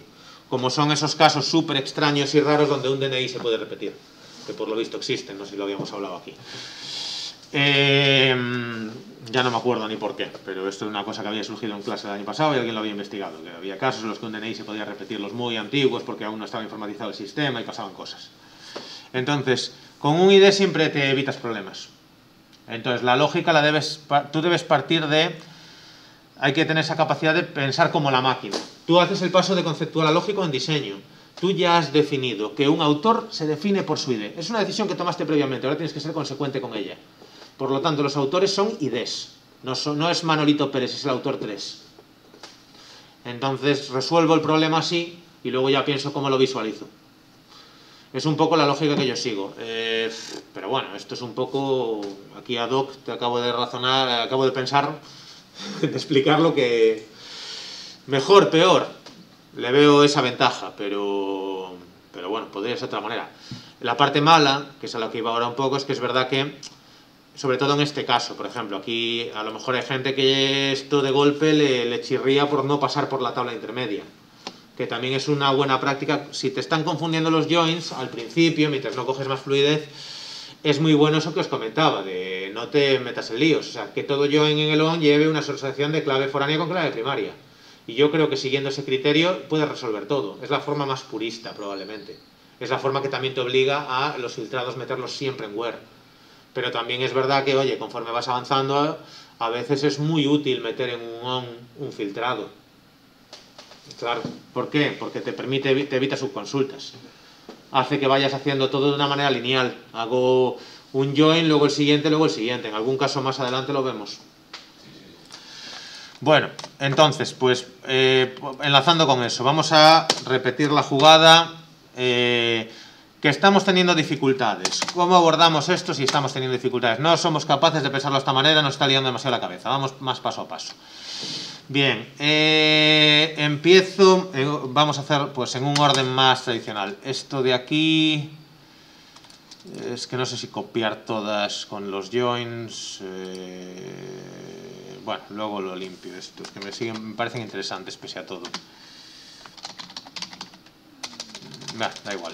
Como son esos casos súper extraños y raros donde un DNI se puede repetir. Que por lo visto existen, no sé si lo habíamos hablado aquí. Eh, ya no me acuerdo ni por qué, pero esto es una cosa que había surgido en clase el año pasado y alguien lo había investigado. Que había casos en los que un DNI se podía repetir los muy antiguos porque aún no estaba informatizado el sistema y pasaban cosas. Entonces, con un ID siempre te evitas problemas. Entonces, la lógica la debes, tú debes partir de, hay que tener esa capacidad de pensar como la máquina. Tú haces el paso de conceptual a lógico en diseño. Tú ya has definido que un autor se define por su ID. Es una decisión que tomaste previamente, ahora tienes que ser consecuente con ella. Por lo tanto, los autores son IDs. No, no es Manolito Pérez, es el autor 3. Entonces, resuelvo el problema así y luego ya pienso cómo lo visualizo. Es un poco la lógica que yo sigo. Eh, pero bueno, esto es un poco. Aquí ad hoc te acabo de razonar, acabo de pensar, de explicar lo que. Mejor, peor. Le veo esa ventaja, pero. Pero bueno, podría ser otra manera. La parte mala, que es a lo que iba ahora un poco, es que es verdad que. Sobre todo en este caso, por ejemplo, aquí a lo mejor hay gente que esto de golpe le, le chirría por no pasar por la tabla intermedia que también es una buena práctica. Si te están confundiendo los joins al principio, mientras no coges más fluidez, es muy bueno eso que os comentaba, de no te metas en líos. O sea, que todo join en el on lleve una asociación de clave foránea con clave primaria. Y yo creo que siguiendo ese criterio puedes resolver todo. Es la forma más purista, probablemente. Es la forma que también te obliga a los filtrados meterlos siempre en where. Pero también es verdad que, oye, conforme vas avanzando, a veces es muy útil meter en un on un filtrado. Claro. ¿Por qué? Porque te permite, te evita subconsultas. Hace que vayas haciendo todo de una manera lineal. Hago un join, luego el siguiente, luego el siguiente. En algún caso más adelante lo vemos. Bueno, entonces, pues eh, enlazando con eso, vamos a repetir la jugada. eh, que estamos teniendo dificultades. ¿Cómo abordamos esto si estamos teniendo dificultades? No somos capaces de pensarlo de esta manera, nos está liando demasiado la cabeza. Vamos más paso a paso. Bien, eh, empiezo, eh, vamos a hacer pues en un orden más tradicional. Esto de aquí, es que no sé si copiar todas con los joins. eh, bueno, luego lo limpio. Estos que me siguen, me parecen interesantes pese a todo. Bah, da igual.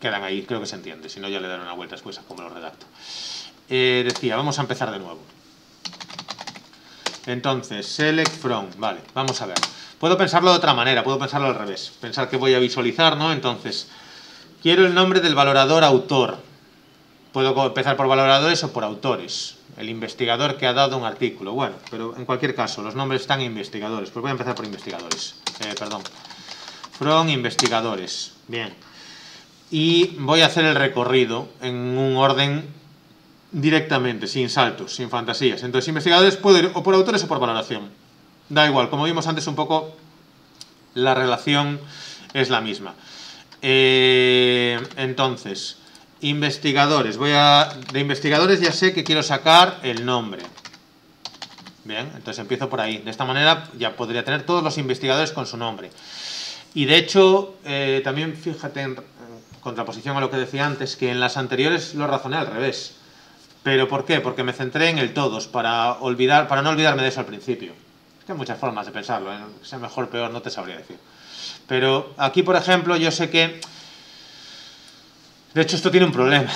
Quedan ahí, creo que se entiende. Si no, ya le daré una vuelta después a cómo lo redacto. decía, vamos a empezar de nuevo. Entonces, select from, vale, vamos a ver. Puedo pensarlo de otra manera, puedo pensarlo al revés. Pensar que voy a visualizar, ¿no? Entonces, quiero el nombre del valorador autor. Puedo empezar por valoradores o por autores. El investigador que ha dado un artículo. Bueno, pero en cualquier caso, los nombres están investigadores. Pues voy a empezar por investigadores. Eh, perdón. From investigadores. Bien. Y voy a hacer el recorrido en un orden directamente, sin saltos, sin fantasías. Entonces, investigadores puedo ir o por autores o por valoración. Da igual, como vimos antes un poco, la relación es la misma. Eh, entonces, investigadores. Voy a, de investigadores ya sé que quiero sacar el nombre. Bien, entonces empiezo por ahí. De esta manera ya podría tener todos los investigadores con su nombre. Y de hecho, eh, también fíjate en contraposición a lo que decía antes, que en las anteriores lo razoné al revés ¿Pero por qué? Porque me centré en el todos, para, olvidar, para no olvidarme de eso al principio. Es que hay muchas formas de pensarlo, ¿eh? sea mejor o peor, no te sabría decir. Pero aquí, por ejemplo, yo sé que... De hecho, esto tiene un problema.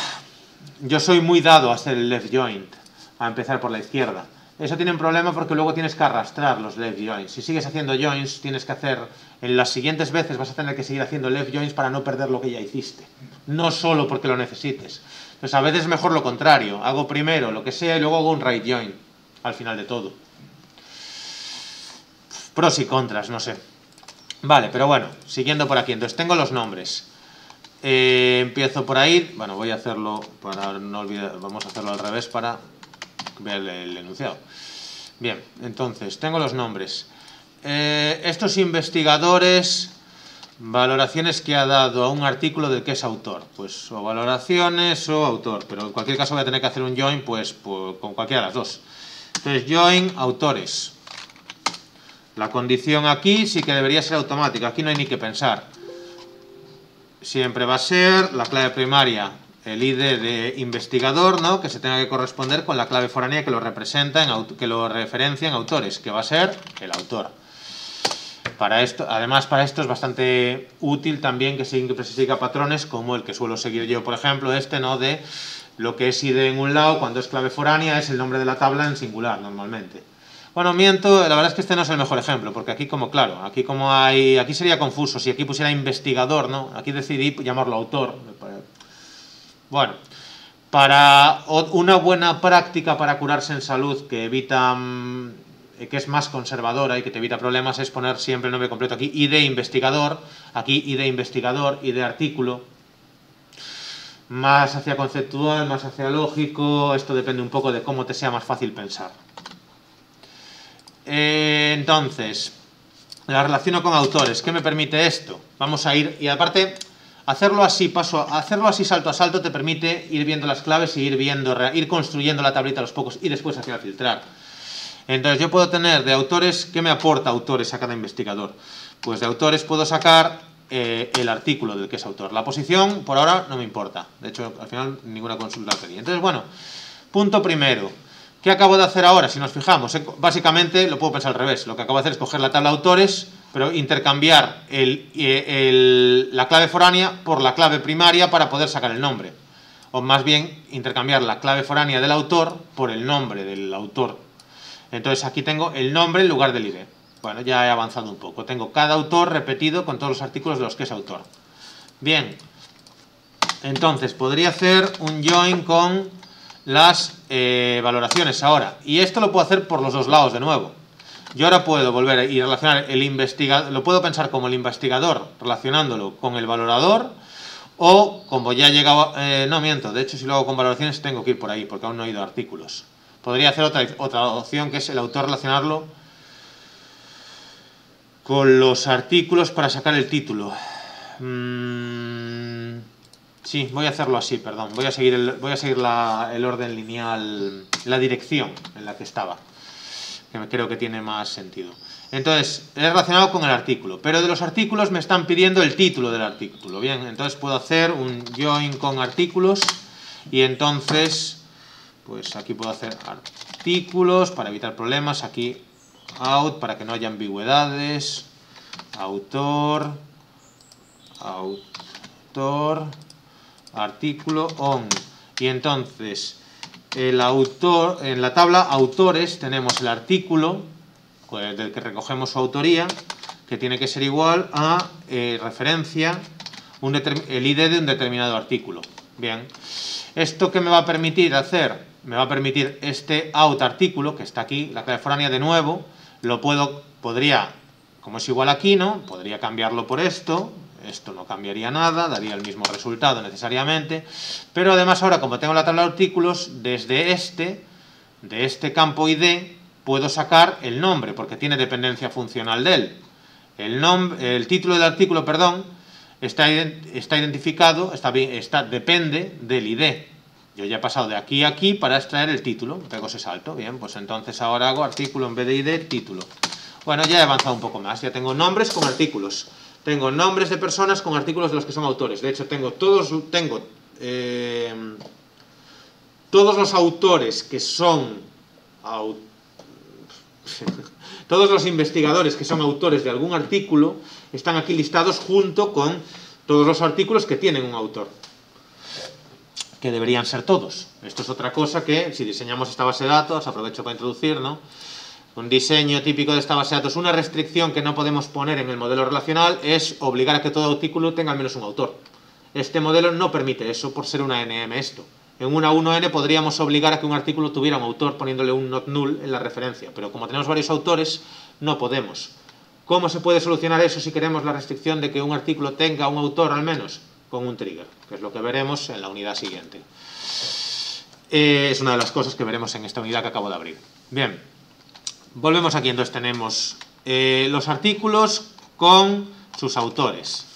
Yo soy muy dado a hacer el left joint, a empezar por la izquierda. Eso tiene un problema porque luego tienes que arrastrar los left joints. Si sigues haciendo joints, tienes que hacer... En las siguientes veces vas a tener que seguir haciendo left joints para no perder lo que ya hiciste. No solo porque lo necesites. Entonces a veces es mejor lo contrario. Hago primero lo que sea y luego hago un right join al final de todo. Pros y contras, no sé. Vale, pero bueno, siguiendo por aquí. Entonces tengo los nombres. Eh, empiezo por ahí. Bueno, voy a hacerlo no olvidar. Vamos a hacerlo al revés para ver el, el enunciado. Bien, entonces tengo los nombres. Eh, estos investigadores Valoraciones que ha dado a un artículo del que es autor. Pues o valoraciones o autor. Pero en cualquier caso voy a tener que hacer un join pues, con cualquiera de las dos. Entonces, join autores. La condición aquí sí que debería ser automática. Aquí no hay ni que pensar. Siempre va a ser la clave primaria, el ID de investigador, ¿no? que se tenga que corresponder con la clave foránea que lo representa, en, que lo referencia en autores, que va a ser el autor. Para esto, además, para esto es bastante útil también que se siga patrones como el que suelo seguir yo, por ejemplo, este, ¿no? De lo que es ID en un lado, cuando es clave foránea, es el nombre de la tabla en singular, normalmente. Bueno, miento, la verdad es que este no es el mejor ejemplo, porque aquí como, claro, aquí como hay, aquí sería confuso, si aquí pusiera investigador, ¿no? Aquí decidí llamarlo autor. Bueno, para una buena práctica para curarse en salud que evita mm, que es más conservadora y que te evita problemas es poner siempre el nombre completo aquí, ID investigador, aquí ID investigador, ID artículo, más hacia conceptual, más hacia lógico, esto depende un poco de cómo te sea más fácil pensar. Eh, entonces, la relaciono con autores, ¿qué me permite esto? Vamos a ir, y aparte, hacerlo así, paso, hacerlo así salto a salto te permite ir viendo las claves y ir viendo, ir construyendo la tablita a los pocos y después hacia filtrar. Entonces yo puedo tener de autores, ¿qué me aporta autores a cada investigador? Pues de autores puedo sacar eh, el artículo del que es autor. La posición, por ahora, no me importa. De hecho, al final, ninguna consulta pedí. Entonces, bueno, punto primero. ¿Qué acabo de hacer ahora? Si nos fijamos, eh, básicamente lo puedo pensar al revés. Lo que acabo de hacer es coger la tabla autores, pero intercambiar eh, la clave foránea por la clave primaria para poder sacar el nombre. O más bien, intercambiar la clave foránea del autor por el nombre del autor entonces aquí tengo el nombre en lugar del ID. Bueno, ya he avanzado un poco. Tengo cada autor repetido con todos los artículos de los que es autor. Bien. Entonces, podría hacer un join con las eh, valoraciones ahora. Y esto lo puedo hacer por los dos lados de nuevo. Yo ahora puedo volver y relacionar el investigador, lo puedo pensar como el investigador relacionándolo con el valorador o como ya he llegado, eh, no miento, de hecho si lo hago con valoraciones tengo que ir por ahí porque aún no he ido a artículos. Podría hacer otra, otra opción que es el autor relacionarlo con los artículos para sacar el título. Mm, sí, voy a hacerlo así, perdón. Voy a seguir, el, voy a seguir el orden lineal, la dirección en la que estaba, que creo que tiene más sentido. Entonces, he relacionado con el artículo, pero de los artículos me están pidiendo el título del artículo. Bien, entonces puedo hacer un join con artículos y entonces pues aquí puedo hacer artículos para evitar problemas, aquí out para que no haya ambigüedades, autor, autor, artículo on. Y entonces, el autor, en la tabla autores tenemos el artículo pues, del que recogemos su autoría, que tiene que ser igual a eh, referencia, un el ID de un determinado artículo. Bien, ¿esto qué me va a permitir hacer? Me va a permitir este out artículo, que está aquí, la clave foránea de nuevo, lo puedo, podría, como es igual aquí, ¿no? Podría cambiarlo por esto, esto no cambiaría nada, daría el mismo resultado necesariamente, pero además ahora como tengo la tabla de artículos, desde este, de este campo ID, puedo sacar el nombre, porque tiene dependencia funcional de él. El, nombre, el título del artículo, perdón, está, está identificado, está, está, depende del ID. Yo ya he pasado de aquí a aquí para extraer el título, pego ese salto, bien, pues entonces ahora hago artículo en vez de ID, título. Bueno, ya he avanzado un poco más, ya tengo nombres con artículos. Tengo nombres de personas con artículos de los que son autores. De hecho, tengo todos, tengo, eh, todos los autores que son... todos los investigadores que son autores de algún artículo están aquí listados junto con todos los artículos que tienen un autor. Que deberían ser todos. Esto es otra cosa que, si diseñamos esta base de datos, aprovecho para introducir, ¿no? Un diseño típico de esta base de datos, una restricción que no podemos poner en el modelo relacional es obligar a que todo artículo tenga al menos un autor. Este modelo no permite eso por ser una NM esto. En una 1N podríamos obligar a que un artículo tuviera un autor poniéndole un not null en la referencia, pero como tenemos varios autores, no podemos. ¿Cómo se puede solucionar eso si queremos la restricción de que un artículo tenga un autor al menos? Con un trigger, que es lo que veremos en la unidad siguiente. Eh, es una de las cosas que veremos en esta unidad que acabo de abrir. Bien, Volvemos aquí, entonces tenemos eh, los artículos con sus autores.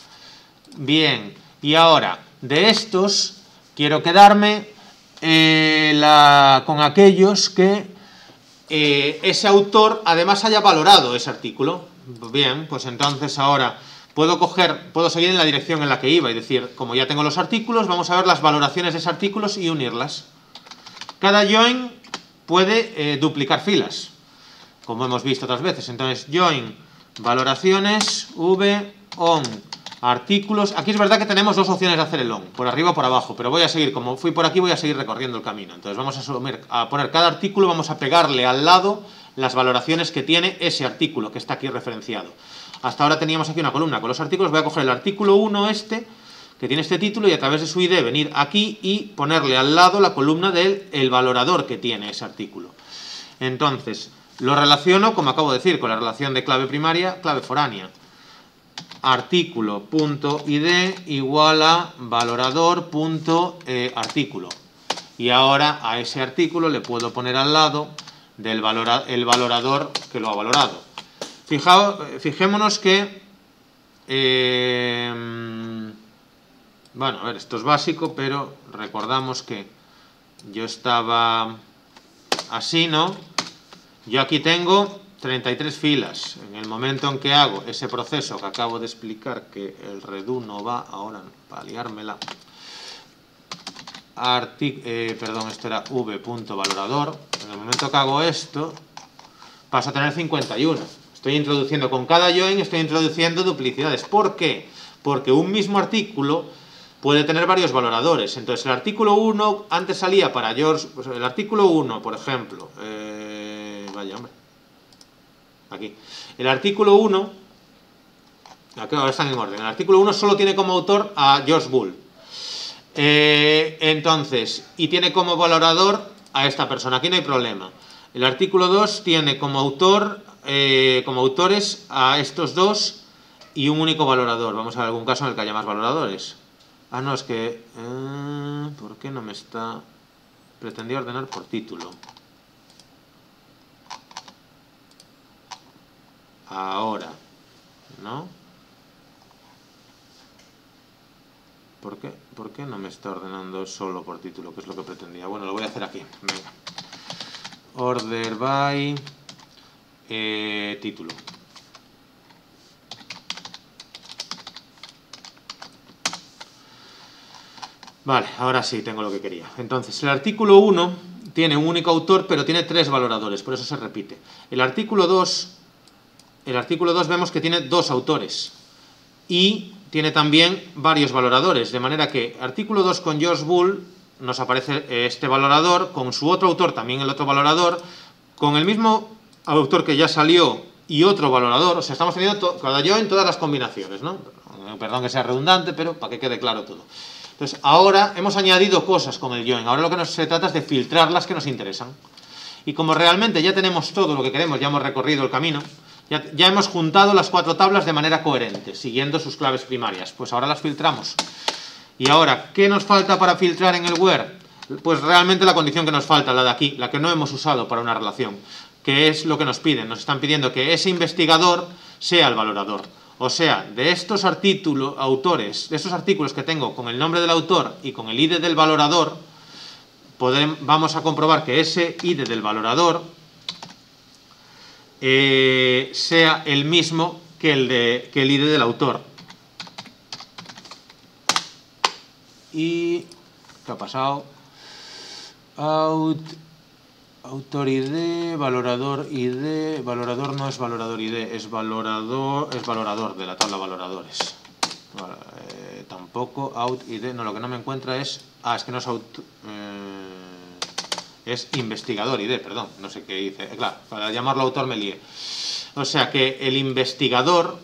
Bien, y ahora, de estos, quiero quedarme eh, con aquellos que ese autor además haya valorado ese artículo. Bien, pues entonces ahora puedo coger, puedo seguir en la dirección en la que iba y decir, como ya tengo los artículos, vamos a ver las valoraciones de esos artículos y unirlas. Cada join puede duplicar filas como hemos visto otras veces. Entonces, join, valoraciones, v, on, artículos. Aquí es verdad que tenemos dos opciones de hacer el on, por arriba o por abajo, pero voy a seguir, como fui por aquí, voy a seguir recorriendo el camino. Entonces vamos a, a poner cada artículo, vamos a pegarle al lado las valoraciones que tiene ese artículo que está aquí referenciado. Hasta ahora teníamos aquí una columna con los artículos, voy a coger el artículo 1 este, que tiene este título, y a través de su ID venir aquí y ponerle al lado la columna del el valorador que tiene ese artículo. Entonces, lo relaciono, como acabo de decir, con la relación de clave primaria, clave foránea. Artículo.id igual a valorador.artículo. Y ahora a ese artículo le puedo poner al lado del el valorador que lo ha valorado. Fijaos, fijémonos que... Eh, bueno, a ver, esto es básico, pero recordamos que yo estaba así, ¿no? Yo aquí tengo 33 filas. En el momento en que hago ese proceso que acabo de explicar, que el redo no va ahora para liármela, eh, perdón, esto era v.valorador. En el momento que hago esto, paso a tener 51. Estoy introduciendo con cada join, estoy introduciendo duplicidades. ¿Por qué? Porque un mismo artículo puede tener varios valoradores. Entonces, el artículo 1 antes salía para George, el artículo 1, por ejemplo, eh, vaya hombre. Aquí. El artículo 1, ahora están en orden, el artículo 1 solo tiene como autor a George Bull. Eh, entonces, y tiene como valorador a esta persona, aquí no hay problema. El artículo 2 tiene como autor, eh, como autores a estos dos y un único valorador. Vamos a ver algún caso en el que haya más valoradores. Ah, no, es que... Eh, ¿Por qué no me está...? Pretendía ordenar por título. ahora, ¿no? ¿Por qué? ¿Por qué no me está ordenando solo por título, que es lo que pretendía? Bueno, lo voy a hacer aquí. Venga. Order by eh, título. Vale, ahora sí tengo lo que quería. Entonces, el artículo 1 tiene un único autor, pero tiene tres valoradores, por eso se repite. El artículo 2 el artículo 2 vemos que tiene dos autores y tiene también varios valoradores, de manera que artículo 2 con George Bull nos aparece este valorador con su otro autor, también el otro valorador, con el mismo autor que ya salió y otro valorador, o sea, estamos teniendo cada yo en todas las combinaciones, ¿no? Perdón que sea redundante, pero para que quede claro todo. Entonces, ahora hemos añadido cosas con el join, ahora lo que nos, se trata es de filtrar las que nos interesan. Y como realmente ya tenemos todo lo que queremos, ya hemos recorrido el camino, ya, ya hemos juntado las cuatro tablas de manera coherente, siguiendo sus claves primarias, pues ahora las filtramos. Y ahora, ¿qué nos falta para filtrar en el where? Pues realmente la condición que nos falta, la de aquí, la que no hemos usado para una relación, que es lo que nos piden. Nos están pidiendo que ese investigador sea el valorador. O sea, de estos artículos, autores, de estos artículos que tengo con el nombre del autor y con el ID del valorador, vamos a comprobar que ese ID del valorador eh, sea el mismo que el, de, que el ID del autor. y ¿qué ha pasado? Out, autor ID, valorador ID, valorador no es valorador ID, es valorador, es valorador de la tabla valoradores. Eh, tampoco out ID, no, lo que no me encuentra es, ah, es que no es out, eh, es investigador ID, perdón, no sé qué dice, eh, claro, para llamarlo autor me lié. O sea que el investigador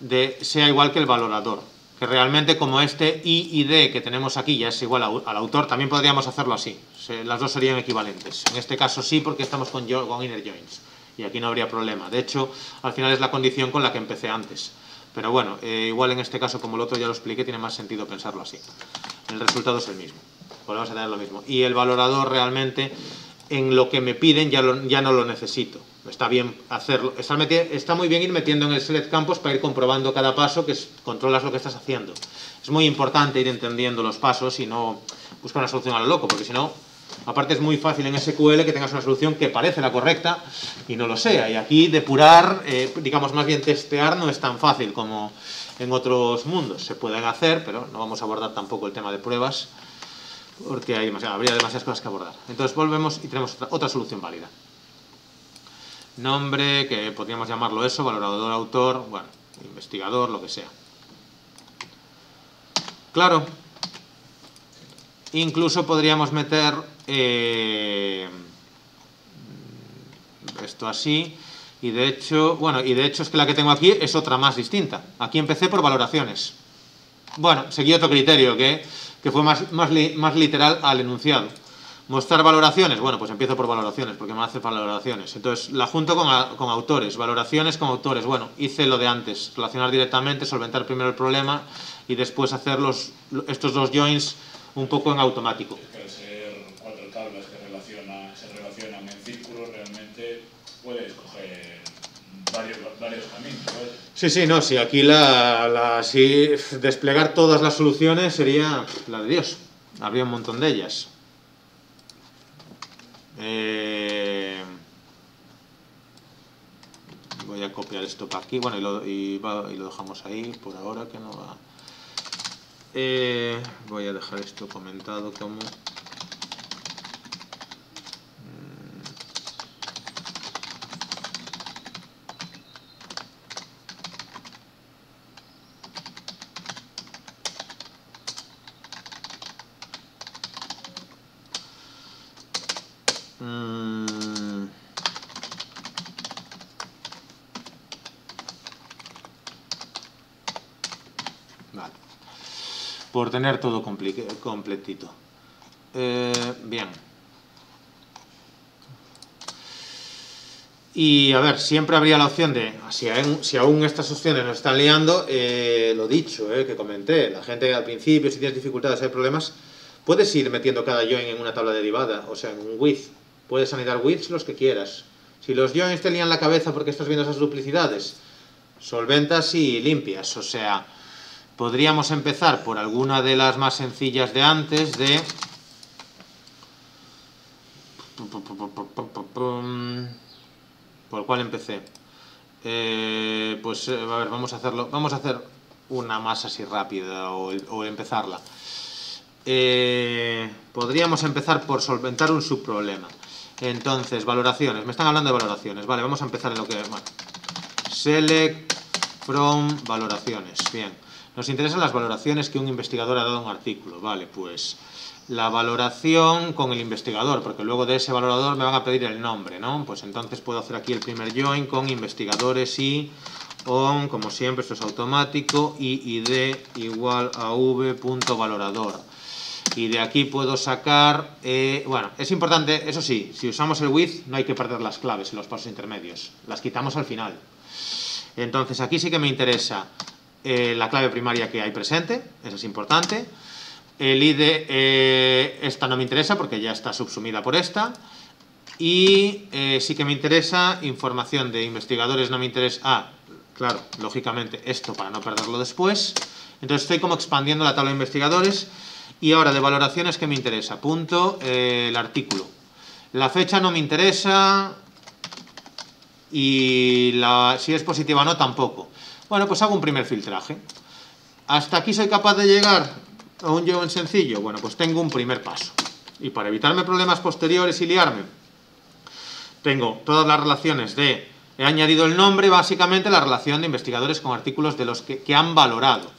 de, sea igual que el valorador, que realmente como este I y D que tenemos aquí ya es igual al autor, también podríamos hacerlo así. Las dos serían equivalentes. En este caso sí, porque estamos con, con inner joins. Y aquí no habría problema. De hecho, al final es la condición con la que empecé antes. Pero bueno, eh, igual en este caso, como el otro ya lo expliqué, tiene más sentido pensarlo así. El resultado es el mismo. Volvemos a tener lo mismo. Y el valorador realmente, en lo que me piden, ya, ya no lo necesito está bien hacerlo, está, está, muy bien ir metiendo en el select campos para ir comprobando cada paso que controlas lo que estás haciendo. Es muy importante ir entendiendo los pasos y no buscar una solución a lo loco, porque si no, aparte es muy fácil en SQL que tengas una solución que parece la correcta y no lo sea. Y aquí depurar, eh, digamos más bien testear, no es tan fácil como en otros mundos. Se pueden hacer, pero no vamos a abordar tampoco el tema de pruebas, porque habría demasiadas cosas que abordar. Entonces volvemos y tenemos otra, otra solución válida nombre, que podríamos llamarlo eso, valorador, autor, bueno, investigador, lo que sea. Claro, incluso podríamos meter eh, esto así, y de hecho, bueno, y de hecho es que la que tengo aquí es otra más distinta. Aquí empecé por valoraciones. Bueno, seguí otro criterio que, que fue más, más, literal al enunciado. Mostrar valoraciones, bueno, pues empiezo por valoraciones, porque me hace valoraciones. Entonces, la junto con, con, autores, valoraciones con autores. Bueno, hice lo de antes, relacionar directamente, solventar primero el problema y después hacer los, estos dos joins un poco en automático. Al ser cuatro tablas que relaciona, se relacionan en círculos, realmente puedes coger varios, varios caminos. ¿vale? Sí, sí, no, si aquí la, la, si desplegar todas las soluciones sería la de Dios. Habría un montón de ellas. Eh, voy a copiar esto para aquí, bueno, y lo, y, y lo dejamos ahí por ahora que no va. Eh, voy a dejar esto comentado como por tener todo completito. Eh, bien. Y a ver, siempre habría la opción de, si aún, si aún estas opciones nos están liando, eh, lo dicho, eh, que comenté, la gente al principio, si tienes dificultades, hay problemas, puedes ir metiendo cada join en una tabla derivada, o sea, en un with. Puedes anidar withs los que quieras. Si los joins te lían la cabeza porque estás viendo esas duplicidades, solventas y limpias, o sea, podríamos empezar por alguna de las más sencillas de antes, de... ¿Por cuál empecé? Eh, pues eh, a ver, vamos a hacerlo, vamos a hacer una más así rápida o, empezarla. Eh, podríamos empezar por solventar un subproblema. Entonces, valoraciones. Me están hablando de valoraciones. Vale, vamos a empezar en lo que... Bueno, select from valoraciones. Bien. Nos interesan las valoraciones que un investigador ha dado a un artículo. Vale, pues la valoración con el investigador, porque luego de ese valorador me van a pedir el nombre, ¿no? Pues entonces puedo hacer aquí el primer join con investigadores y on, como siempre, esto es automático, y id igual a v.valorador. Y de aquí puedo sacar, eh, bueno, es importante, eso sí, si usamos el with no hay que perder las claves los pasos intermedios, las quitamos al final. Entonces aquí sí que me interesa eh, la clave primaria que hay presente, eso es importante. El ID, eh, esta no me interesa porque ya está subsumida por esta. Y eh, sí que me interesa información de investigadores, no me interesa... Ah, claro, lógicamente esto para no perderlo después. Entonces estoy como expandiendo la tabla de investigadores. Y ahora de valoraciones, ¿qué me interesa? Punto, el artículo. La fecha no me interesa y la, si es positiva o no, tampoco. Bueno, pues hago un primer filtraje. ¿Hasta aquí soy capaz de llegar? a un en sencillo? Bueno, pues tengo un primer paso. Y para evitarme problemas posteriores y liarme, tengo todas las relaciones de... He añadido el nombre, básicamente la relación de investigadores con artículos de los que, que han valorado.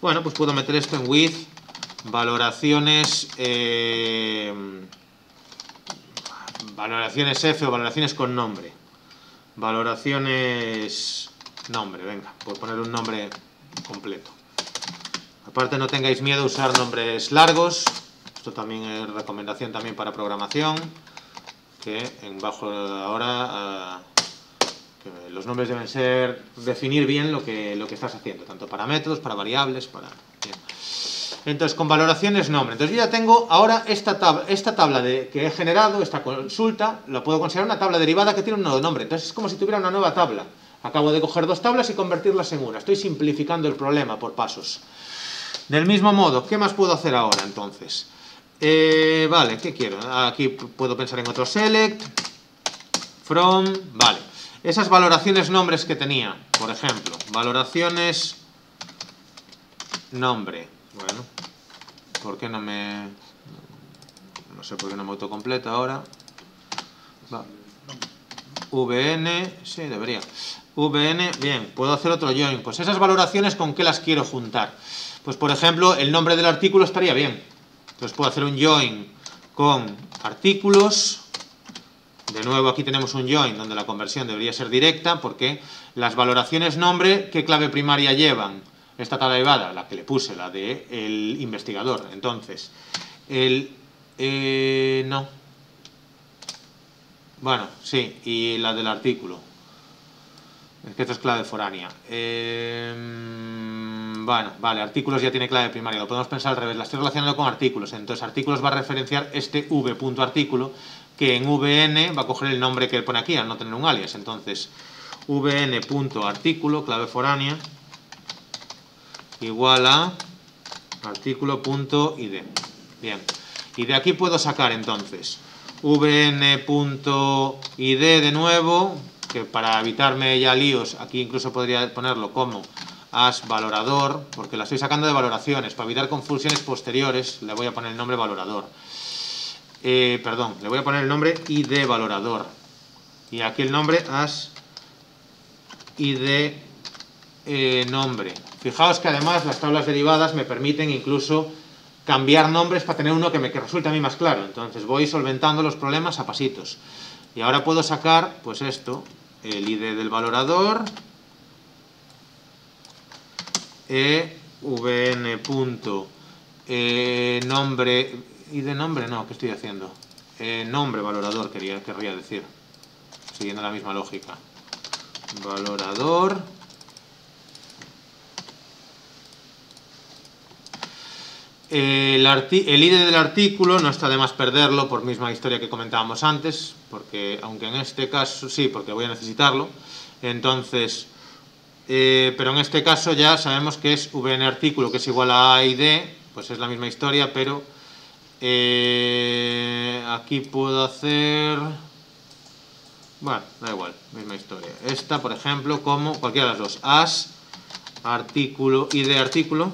Bueno, pues puedo meter esto en with, valoraciones... Eh, valoraciones F o valoraciones con nombre. Valoraciones... Nombre, venga, por poner un nombre completo. Aparte no tengáis miedo a usar nombres largos, esto también es recomendación también para programación, que en bajo ahora que los nombres deben ser definir bien lo que, lo que estás haciendo, tanto para métodos, para variables, para... Entonces, con valoraciones nombre. Entonces yo ya tengo ahora esta tabla, esta tabla de, que he generado, esta consulta, la puedo considerar una tabla derivada que tiene un nuevo nombre. Entonces es como si tuviera una nueva tabla. Acabo de coger dos tablas y convertirlas en una. Estoy simplificando el problema por pasos. Del mismo modo, ¿qué más puedo hacer ahora entonces? Eh, vale, ¿qué quiero? Aquí puedo pensar en otro select, from, vale. Esas valoraciones nombres que tenía, por ejemplo, valoraciones nombre. Bueno, ¿por qué no me... No sé por qué no me autocompleta ahora. VN, sí, debería. VN, bien, puedo hacer otro join. Pues esas valoraciones, ¿con qué las quiero juntar? Pues por ejemplo, el nombre del artículo estaría bien. Entonces puedo hacer un join con artículos. De nuevo aquí tenemos un join donde la conversión debería ser directa porque las valoraciones nombre, ¿qué clave primaria llevan? Esta tabla derivada, la que le puse, la del el investigador. Entonces, el... Eh, no. Bueno, sí, y la del artículo. Esto es clave foránea. Eh, bueno, vale, artículos ya tiene clave primaria, lo podemos pensar al revés, la estoy relacionando con artículos, entonces artículos va a referenciar este v.artículo, que en vn va a coger el nombre que él pone aquí, al no tener un alias, entonces vn.artículo, clave foránea, igual a artículo.id. Bien, y de aquí puedo sacar entonces vn.id de nuevo, que para evitarme ya líos, aquí incluso podría ponerlo como as valorador, porque la estoy sacando de valoraciones. Para evitar confusiones posteriores, le voy a poner el nombre valorador. Eh, perdón, le voy a poner el nombre id valorador. Y aquí el nombre as id eh, nombre. Fijaos que además las tablas derivadas me permiten incluso cambiar nombres para tener uno que me resulte a mí más claro. Entonces voy solventando los problemas a pasitos. Y ahora puedo sacar, pues esto, el id del valorador, e vn punto e nombre de nombre no qué estoy haciendo e nombre valorador quería querría decir siguiendo la misma lógica. Valorador El, el, ID del artículo no está de más perderlo por misma historia que comentábamos antes, porque aunque en este caso sí, porque voy a necesitarlo, entonces eh, pero en este caso ya sabemos que es vn artículo, que es igual a a y d, pues es la misma historia, pero eh, aquí puedo hacer... Bueno, da igual, misma historia. Esta, por ejemplo, como cualquiera de las dos. As, artículo, id artículo.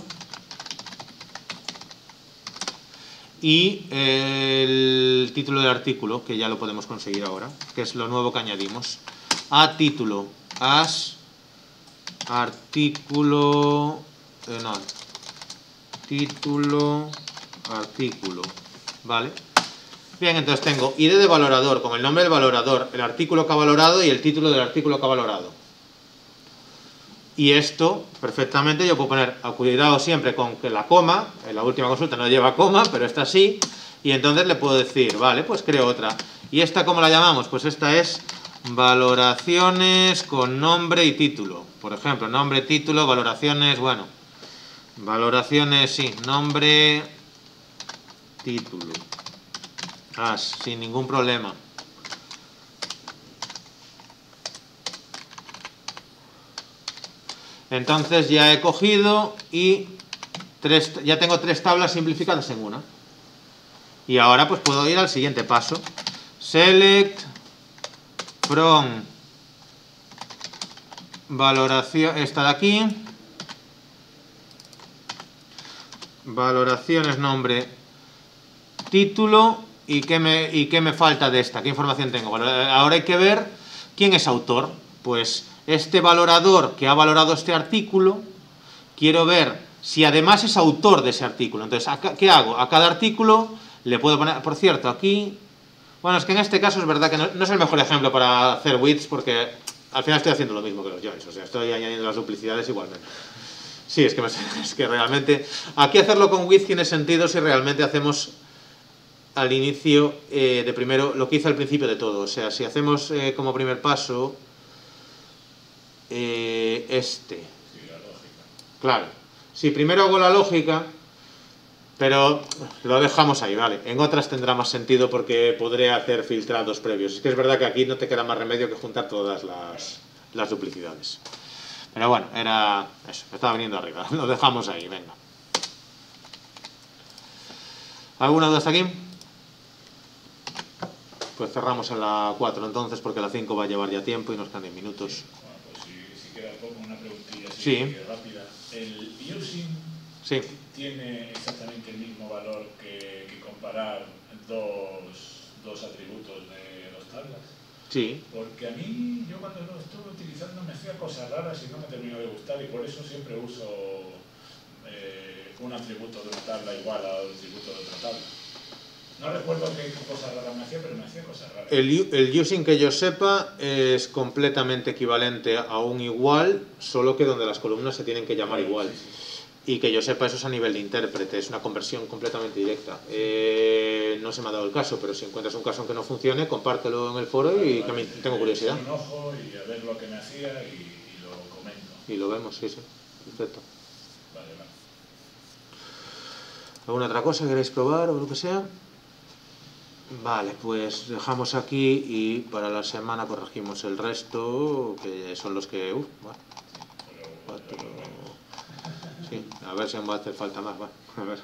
Y el título del artículo, que ya lo podemos conseguir ahora, que es lo nuevo que añadimos. A título, as artículo eh, no, título, artículo, ¿vale? Bien, entonces tengo ID de valorador con el nombre del valorador, el artículo que ha valorado y el título del artículo que ha valorado. Y esto, perfectamente, yo puedo poner, a cuidado siempre con que la coma, en la última consulta no lleva coma, pero esta sí, y entonces le puedo decir, vale, pues creo otra. ¿Y esta cómo la llamamos? Pues esta es valoraciones con nombre y título. Por ejemplo, nombre, título, valoraciones, bueno, valoraciones, sí, nombre, título. Ah, sin ningún problema. Entonces ya he cogido y tres, ya tengo tres tablas simplificadas en una. Y ahora pues puedo ir al siguiente paso. Select from valoración, esta de aquí. Valoraciones, nombre, título y qué, me, y qué me falta de esta, qué información tengo. ahora hay que ver quién es autor. Pues este valorador que ha valorado este artículo, quiero ver si además es autor de ese artículo. Entonces, ¿qué hago? A cada artículo le puedo poner, por cierto, aquí... Bueno, es que en este caso es verdad que no, es el mejor ejemplo para hacer widths porque al final estoy haciendo lo mismo que los joins, o sea, estoy añadiendo las duplicidades igualmente. Sí, es que, es que realmente... Aquí hacerlo con width tiene sentido si realmente hacemos al inicio eh, de primero lo que hice al principio de todo. O sea, si hacemos eh, como primer paso eh, este. Claro. Sí, primero hago la lógica, pero lo dejamos ahí, ¿vale? En otras tendrá más sentido porque podré hacer filtrados previos. Es que es verdad que aquí no te queda más remedio que juntar todas las, las duplicidades. Pero bueno, era eso, estaba viniendo arriba. Lo dejamos ahí, venga. ¿Alguna duda hasta aquí? Pues cerramos en la 4 entonces porque la 5 va a llevar ya tiempo y nos quedan minutos. Poco, una preguntilla así sí. rápida. ¿El using sí. tiene exactamente el mismo valor que, que comparar dos, dos, atributos de dos tablas? Sí. Porque a mí, yo cuando lo estuve utilizando me hacía cosas raras y no me terminó de gustar y por eso siempre uso eh, un atributo de una tabla igual al atributo de otra tabla. No recuerdo qué cosas raras me hacía, pero me hacía cosas raras. El, el, using que yo sepa es completamente equivalente a un igual, solo que donde las columnas se tienen que llamar igual. Y que yo sepa eso es a nivel de intérprete, es una conversión completamente directa. Eh, no se me ha dado el caso, pero si encuentras un caso en que no funcione, compártelo en el foro y que tengo curiosidad. Un ojo y a ver lo que y, y lo comento. Y lo vemos, sí, sí. Perfecto. Vale, vale. ¿Alguna otra cosa que queréis probar o lo que sea? Vale, pues dejamos aquí y para la semana corregimos el resto, que son los que... Uh, bueno, cuatro, sí, a ver si aún va a hacer falta más, va, a ver.